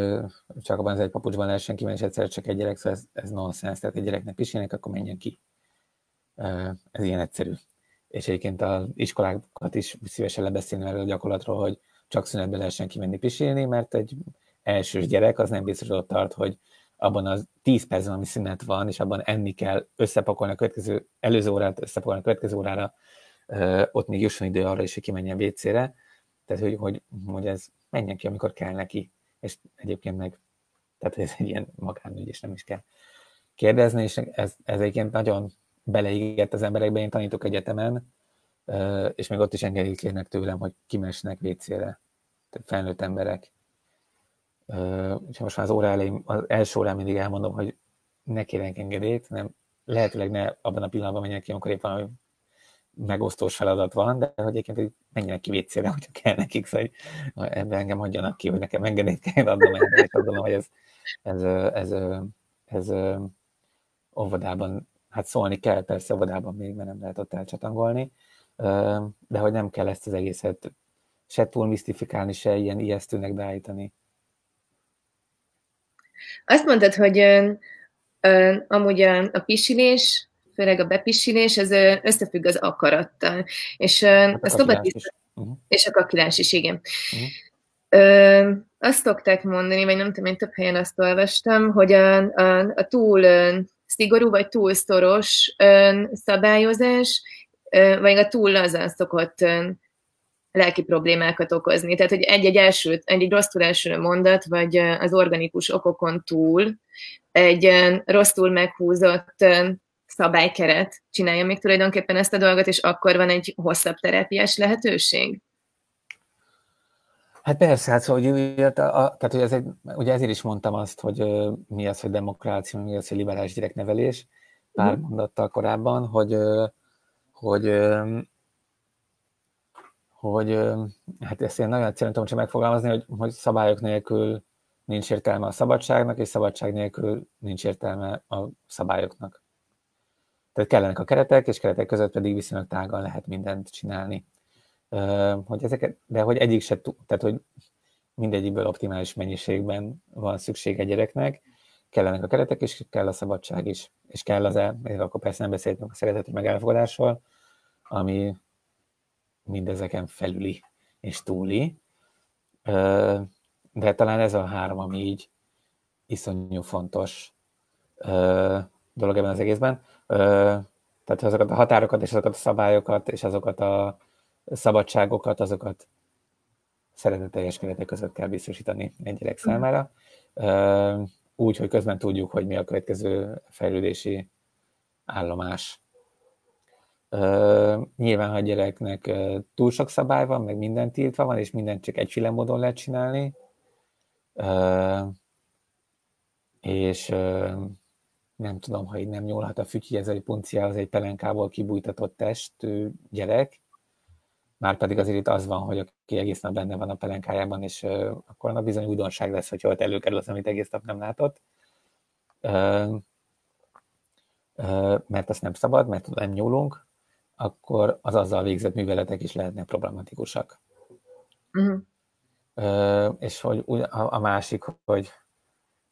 csak abban az egy papucsban lehessen kimenni, és egyszer csak egy gyerek, szóval ez, ez nonsens, tehát egy gyereknek pisilnek, akkor menjen ki. Ez ilyen egyszerű. És egyébként az iskolákat is szívesen lebeszélni erről a gyakorlatról, hogy csak szünetben lehessen kimenni pisilni, mert egy elsős gyerek az nem biztos, hogy ott tart, hogy abban az 10 percben, ami szünet van, és abban enni kell, összepakolni a következő, előző órát összepakolni a következő órára, ott még jusson idő arra is, hogy kimenjen WC-re. Tehát, hogy, hogy, hogy ez menjen ki, amikor kell neki. És egyébként meg, tehát ez egy ilyen magánügy, és nem is kell kérdezni, és ez, ez egyébként nagyon beleégett az emberekbe, én tanítok egyetemen, és még ott is engedélyt kérnek tőlem, hogy kimesnek WC-re. Tehát felnőtt emberek és most már az óra elején, az első órán mindig elmondom, hogy ne kérjenek engedélyt, nem, lehetőleg ne abban a pillanatban menjenek ki, amikor éppen valami megosztós feladat van, de hogy egyébként hogy menjenek ki vécére, hogyha kell nekik, szóval ebben engem hagyjanak ki, hogy nekem engedélyt kell adnom, és gondolom, hogy ez, ez, ez, ez, ez óvodában, hát szólni kell persze óvodában még, mert nem lehet ott elcsatangolni, de hogy nem kell ezt az egészet se túl misztifikálni, se ilyen ijesztőnek beállítani. Azt mondtad, hogy ö, ö, amúgy a, a pisilés főleg a bepisilés, ez összefügg az akarattal. És hát a, a uh-huh. és a kakilás is, igen. Uh-huh. Ö, azt szokták mondani, vagy nem tudom, én több helyen azt olvastam, hogy a, a, a túl szigorú vagy túl szoros szabályozás, vagy a túl laza szokott lelki problémákat okozni. Tehát, hogy egy-egy első, egy-egy rosszul első mondat, vagy az organikus okokon túl egy rosszul meghúzott szabálykeret csinálja még tulajdonképpen ezt a dolgot, és akkor van egy hosszabb terápiás lehetőség? Hát persze, hát szóval, hogy, tehát, hogy ez egy, ugye ezért is mondtam azt, hogy mi az, hogy demokrácia, mi az, hogy liberális gyereknevelés, pár uh-huh. mondattal korábban, hogy, hogy, hogy hát ezt én nagyon egyszerűen tudom csak megfogalmazni, hogy, hogy szabályok nélkül nincs értelme a szabadságnak, és szabadság nélkül nincs értelme a szabályoknak. Tehát kellenek a keretek, és keretek között pedig viszonylag tágan lehet mindent csinálni hogy ezeket, de hogy egyik se, tehát hogy mindegyikből optimális mennyiségben van szükség egy gyereknek, kellenek a keretek, és kell a szabadság is, és kell az el, akkor persze nem beszéltünk a szeretetű megállapodásról, ami mindezeken felüli és túli, de talán ez a három, ami így iszonyú fontos dolog ebben az egészben. Tehát azokat a határokat, és azokat a szabályokat, és azokat a szabadságokat, azokat szeretetteljes keretek között kell biztosítani egy gyerek számára. Úgy, hogy közben tudjuk, hogy mi a következő fejlődési állomás. Nyilván, ha a gyereknek túl sok szabály van, meg minden tiltva van, és mindent csak egyféle módon lehet csinálni, és nem tudom, ha így nem nyúlhat a fütyéhez, egy punciához egy pelenkából kibújtatott testű gyerek, már pedig azért itt az van, hogy aki egész nap benne van a pelenkájában, és uh, akkor annak bizony újdonság lesz, hogyha ott előkerül az, amit egész nap nem látott. Uh, uh, mert azt nem szabad, mert nem nyúlunk, akkor az azzal végzett műveletek is lehetnek problematikusak. Uh-huh. Uh, és hogy a, a másik, hogy,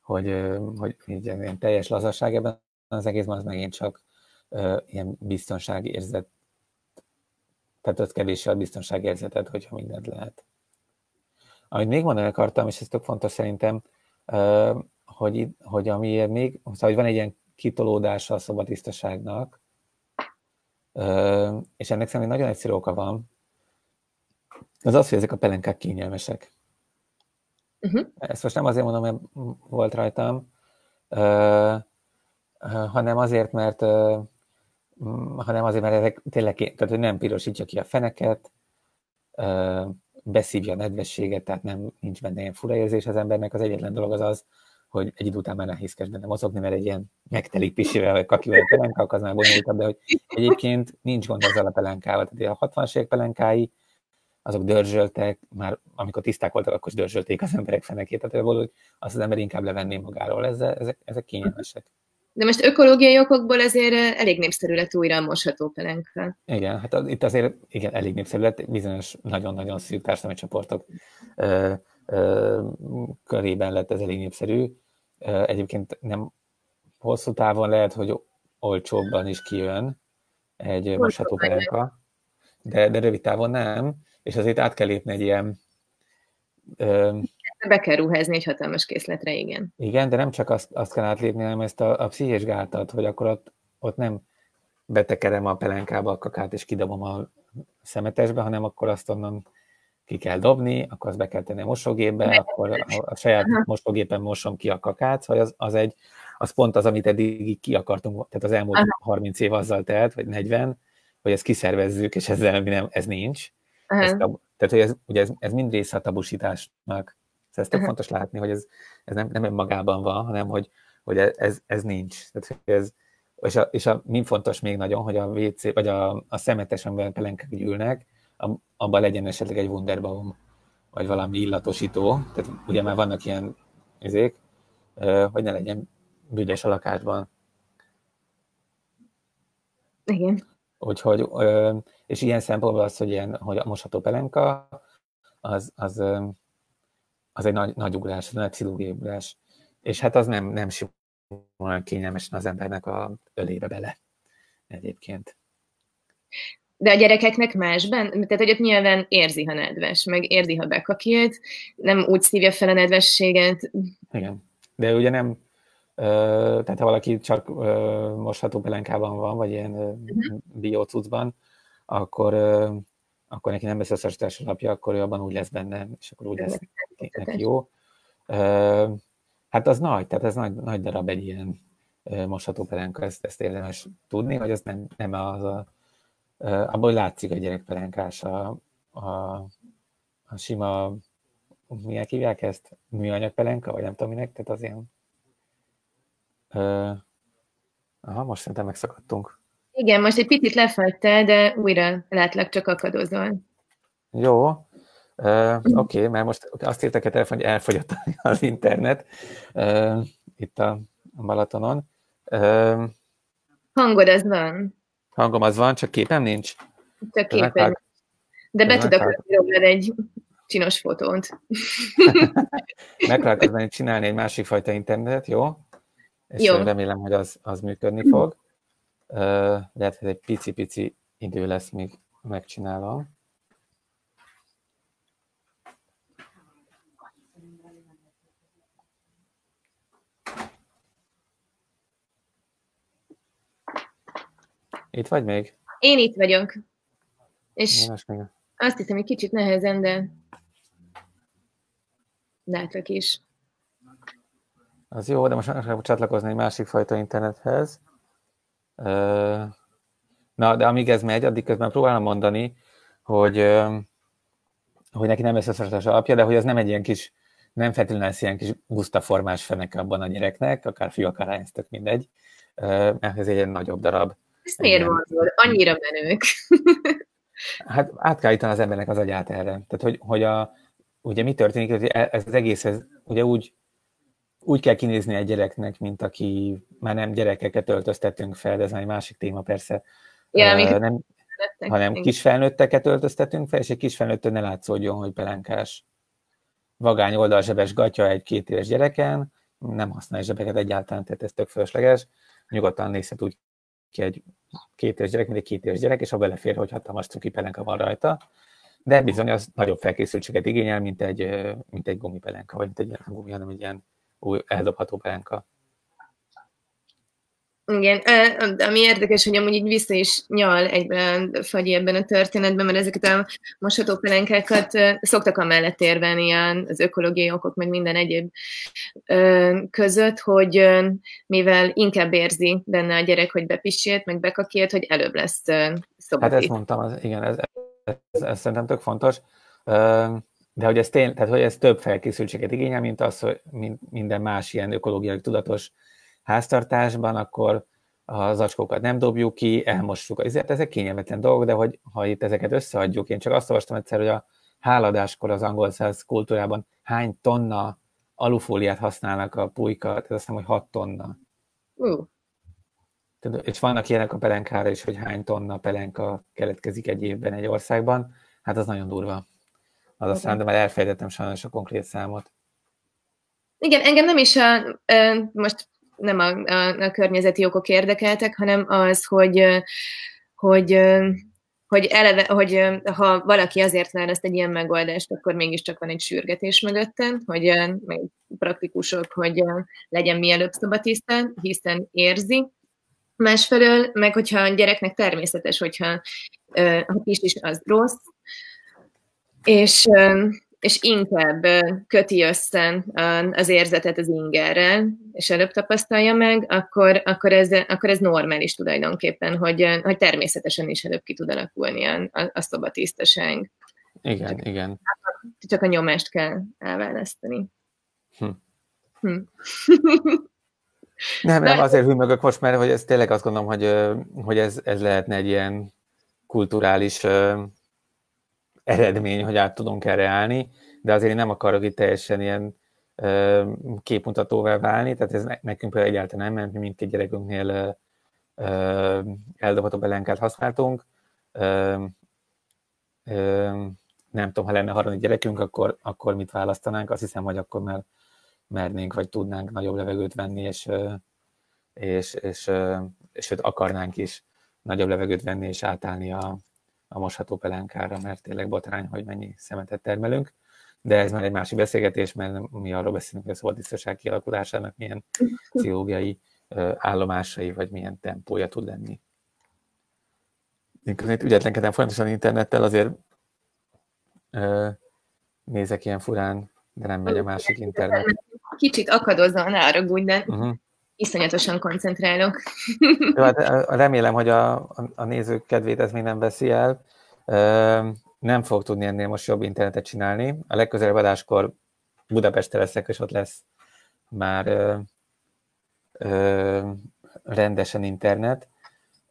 hogy, hogy így ilyen teljes lazaság ebben az egészben, az megint csak uh, ilyen biztonságérzet tehát az kevéssé a biztonságérzetet, hogyha mindent lehet. Amit még mondani akartam, és ez tök fontos szerintem, hogy, hogy amiért még, szóval hogy van egy ilyen kitolódása a szabadisztaságnak, és ennek szerintem nagyon egyszerű oka van, az az, hogy ezek a pelenkák kényelmesek. Uh-huh. Ezt most nem azért mondom, mert volt rajtam, hanem azért, mert hanem azért, mert ezek tényleg, tehát hogy nem pirosítja ki a feneket, beszívja a nedvességet, tehát nem nincs benne ilyen fura érzés az embernek. Az egyetlen dolog az az, hogy egy idő után már nehézkes benne mozogni, mert egy ilyen megtelik pisivel, vagy kakival a pelenkák, az már bonyolultabb, de hogy egyébként nincs gond ezzel a pelenkával. Tehát a 60 pelenkái, azok dörzsöltek, már amikor tiszták voltak, akkor is dörzsölték az emberek fenekét, tehát hogy azt az ember inkább levenné magáról, ezek, ezek, ezek kényelmesek. De most ökológiai okokból azért elég népszerű lett újra a mosható pelenka. Igen, hát az, itt azért igen, elég népszerű lett, bizonyos nagyon-nagyon szűk társadalmi csoportok ö, ö, körében lett ez elég népszerű. Ö, egyébként nem hosszú távon lehet, hogy olcsóbban is kijön egy mosható pelenka, de, de rövid távon nem, és azért át kell lépni egy ilyen be kell ruházni egy hatalmas készletre, igen. Igen, de nem csak azt, azt kell átlépni, hanem ezt a, a pszichés gátat, hogy akkor ott, ott nem betekerem a pelenkába a kakát, és kidobom a szemetesbe, hanem akkor azt onnan ki kell dobni, akkor azt be kell tenni a mosógépbe, akkor a, a saját mosógépen mosom ki a kakát, hogy az, az egy, az pont az, amit eddig ki akartunk, tehát az elmúlt Aha. 30 év azzal telt, vagy 40, hogy ezt kiszervezzük, és ezzel nem, ez nincs. Ez, tehát, hogy ez, ugye ez, ez mind része a tabusításnak. Szóval ez tök fontos látni, hogy ez, ez nem, nem önmagában van, hanem hogy, hogy ez, ez nincs. Tehát, hogy ez, és, a, és a, mi fontos még nagyon, hogy a WC, vagy a, a szemetes, amiben pelenkek ülnek, abban legyen esetleg egy Wunderbaum, vagy valami illatosító. Tehát ugye már vannak ilyen izék, hogy ne legyen büdös a lakásban. Igen. Úgyhogy, és ilyen szempontból az, hogy, ilyen, hogy a mosható pelenka, az, az az egy nagy, nagy ugrás, nagy pszichológiai ugrás. És hát az nem, nem simán kényelmesen az embernek a ölébe bele. egyébként. De a gyerekeknek másban? Tehát, hogy ott nyilván érzi, ha nedves, meg érzi, ha bekakilt, nem úgy szívja fel a nedvességet. Igen. De ugye nem, tehát ha valaki csak mosható pelenkában van, vagy ilyen uh-huh. biocucban, akkor, akkor neki nem lesz összesítás alapja, akkor ő abban úgy lesz benne, és akkor úgy lesz neki jó. Hát az nagy, tehát ez nagy, nagy darab egy ilyen mosható pelenka, ezt, ezt érdemes tudni, hogy ez nem, nem az a, abból látszik a gyerekpelenkás a, a, a sima, milyen hívják ezt? Műanyag pelenka, vagy nem tudom minek, tehát az ilyen aha, most szerintem megszakadtunk. Igen, most egy picit lefagytál, de újra látlak, csak akadozol. Jó, uh, oké, okay, mert most azt írtak a telefon, hogy elfogyott az internet uh, itt a Balatonon. Uh, Hangod az van. Hangom az van, csak képem nincs? Csak képem. De be tudok rólad egy csinos fotót. *laughs* Megpróbálok csinálni egy másik fajta internetet, jó? és Jó. remélem, hogy az, az működni fog. Lehet, hogy egy pici-pici idő lesz, még megcsinálom. Itt vagy még? Én itt vagyok. És azt hiszem, hogy kicsit nehezen, de látok is. Az jó, de most akarok csatlakozni egy másik fajta internethez. Na, de amíg ez megy, addig közben próbálom mondani, hogy, hogy neki nem összeszorítás alapja, de hogy ez nem egy ilyen kis, nem feltétlenül lesz ilyen kis guszta formás feneke abban a gyereknek, akár fiú, akár lány, tök mindegy, mert ez egy ilyen nagyobb darab. Ezt miért mondod? Annyira menők. *laughs* hát át kell az embernek az agyát erre. Tehát, hogy, hogy a, ugye mi történik, hogy e, ez az egész, ez ugye úgy úgy kell kinézni egy gyereknek, mint aki már nem gyerekeket öltöztetünk fel, de ez már egy másik téma persze. Ja, uh, nem, hanem kisfelnőtteket öltöztetünk fel, és egy kisfelnőttől ne látszódjon, hogy pelenkás vagány oldalzsebes gatya egy két éves gyereken, nem használ zsebeket egyáltalán, tehát ez tök fölösleges. Nyugodtan nézhet úgy ki egy két éves gyerek, mint egy két éves gyerek, és ha belefér, hogy hatalmas cuki pelenka van rajta, de bizony az nagyobb felkészültséget igényel, mint egy, mint egy gumipelenka, vagy mint egy gumi, hanem egy ilyen új eldobható pánka. Igen, ami érdekes, hogy amúgy így vissza is nyal egyben Fagyi ebben a történetben, mert ezeket a mosható pelenkákat szoktak amellett érvelni az ökológiai okok, meg minden egyéb között, hogy mivel inkább érzi benne a gyerek, hogy bepissélt, meg bekakélt, hogy előbb lesz szobatit. Hát ezt mondtam, az, igen, ez, ez, ez, ez szerintem tök fontos. De hogy ez, tény, tehát, hogy ez több felkészültséget igényel, mint az, hogy minden más ilyen ökológiai tudatos háztartásban, akkor a zacskókat nem dobjuk ki, elmossuk. Ezért ezek kényelmetlen dolgok, de hogy ha itt ezeket összeadjuk, én csak azt olvastam egyszer, hogy a háladáskor az angol száz kultúrában hány tonna alufóliát használnak a pulyka, ez azt hiszem, hogy 6 tonna. Uh. És vannak ilyenek a pelenkára is, hogy hány tonna pelenka keletkezik egy évben egy országban. Hát az nagyon durva az a szám, de már elfejtettem sajnos a konkrét számot. Igen, engem nem is a, most nem a, a, a környezeti okok érdekeltek, hanem az, hogy, hogy, hogy, eleve, hogy ha valaki azért választ egy ilyen megoldást, akkor mégiscsak van egy sürgetés mögötte, hogy meg praktikusok, hogy legyen mielőbb szobatiszta, hiszen érzi. Másfelől, meg hogyha a gyereknek természetes, hogyha ha kis is az rossz, és, és inkább köti össze az érzetet az ingerrel, és előbb tapasztalja meg, akkor, akkor, ez, akkor ez normális tulajdonképpen, hogy, hogy természetesen is előbb ki tud alakulni a, a, szobatisztaság. Igen, csak, igen. Csak a nyomást kell elválasztani. Hm. Hm. *laughs* nem, nem, azért hűmögök most, mert hogy ez tényleg azt gondolom, hogy, hogy ez, ez lehetne egy ilyen kulturális eredmény, hogy át tudunk erre állni, de azért nem akarok itt teljesen ilyen képmutatóvá válni, tehát ez nekünk például egyáltalán nem, mert mi mindkét gyerekünknél eldobható belenkát használtunk. Nem tudom, ha lenne harmadik gyerekünk, akkor, akkor mit választanánk? Azt hiszem, hogy akkor már mernénk, vagy tudnánk nagyobb levegőt venni, és, és, és, és, és akarnánk is nagyobb levegőt venni és átállni a, a mosható pelánkára, mert tényleg botrány, hogy mennyi szemetet termelünk. De ez már egy másik beszélgetés, mert mi arról beszélünk, hogy a szabadbiztonság kialakulásának milyen pszichológiai állomásai, vagy milyen tempója tud lenni. Én közben ügyetlenkedem folyamatosan internettel, azért ö, nézek ilyen furán, de nem megy a másik internet. Kicsit akadozza, ne arra de uh-huh. Iszonyatosan koncentrálok. Jó, hát remélem, hogy a, a, nézők kedvét ez még nem veszi el. Nem fog tudni ennél most jobb internetet csinálni. A legközelebb adáskor Budapestre leszek, és ott lesz már ö, ö, rendesen internet.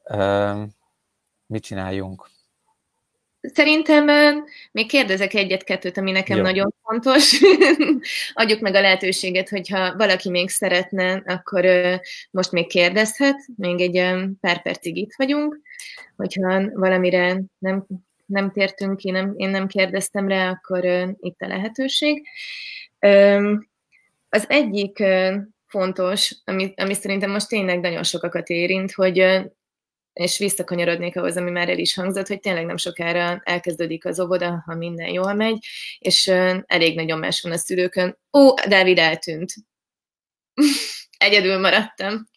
Ö, mit csináljunk? Szerintem még kérdezek egyet-kettőt, ami nekem Jó. nagyon fontos. *laughs* Adjuk meg a lehetőséget, hogyha valaki még szeretne, akkor most még kérdezhet, még egy pár percig itt vagyunk. Hogyha valamire nem, nem tértünk ki, nem, én nem kérdeztem rá, akkor itt a lehetőség. Az egyik fontos, ami, ami szerintem most tényleg nagyon sokakat érint, hogy és visszakanyarodnék ahhoz, ami már el is hangzott, hogy tényleg nem sokára elkezdődik az óvoda, ha minden jól megy, és elég nagy nyomás van a szülőkön. Ó, Dávid eltűnt. *laughs* Egyedül maradtam.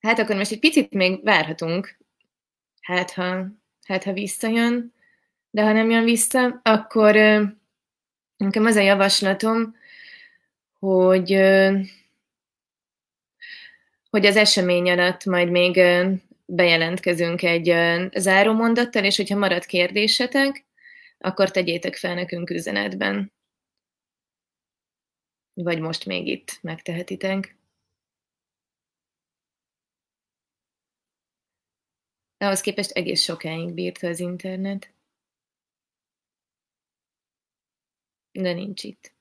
Hát akkor most egy picit még várhatunk. Hát ha, hát, ha visszajön, de ha nem jön vissza, akkor nekem az a javaslatom, hogy hogy az esemény alatt majd még bejelentkezünk egy zárómondattal, és hogyha marad kérdésetek, akkor tegyétek fel nekünk üzenetben. Vagy most még itt megtehetitek. Ahhoz képest egész sokáig bírt az internet. De nincs itt.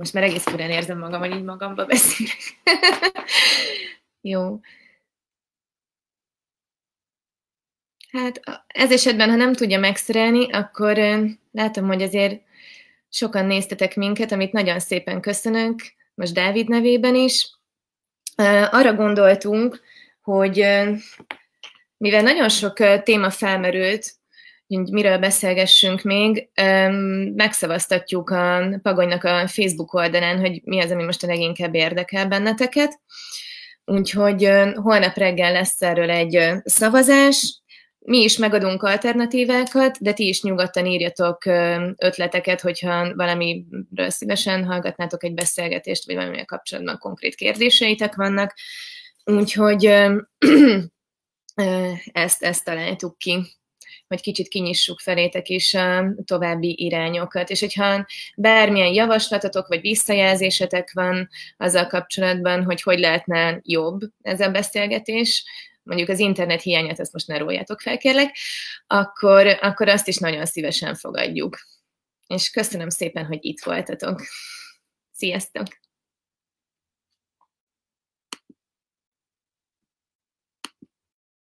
Most már egész furán érzem magam, hogy így magamba beszélek. *laughs* Jó. Hát ez esetben, ha nem tudja megszerelni, akkor látom, hogy azért sokan néztetek minket, amit nagyon szépen köszönök, most Dávid nevében is. Arra gondoltunk, hogy mivel nagyon sok téma felmerült hogy miről beszélgessünk még, megszavaztatjuk a Pagonynak a Facebook oldalán, hogy mi az, ami most a leginkább érdekel benneteket. Úgyhogy holnap reggel lesz erről egy szavazás, mi is megadunk alternatívákat, de ti is nyugodtan írjatok ötleteket, hogyha valamiről szívesen hallgatnátok egy beszélgetést, vagy valamilyen kapcsolatban konkrét kérdéseitek vannak. Úgyhogy *clears throat* ezt, ezt találtuk ki hogy kicsit kinyissuk felétek is a további irányokat. És hogyha bármilyen javaslatotok vagy visszajelzésetek van azzal kapcsolatban, hogy hogy lehetne jobb ez a beszélgetés, mondjuk az internet hiányát, ezt most ne róljátok fel, kérlek, akkor, akkor azt is nagyon szívesen fogadjuk. És köszönöm szépen, hogy itt voltatok. Sziasztok!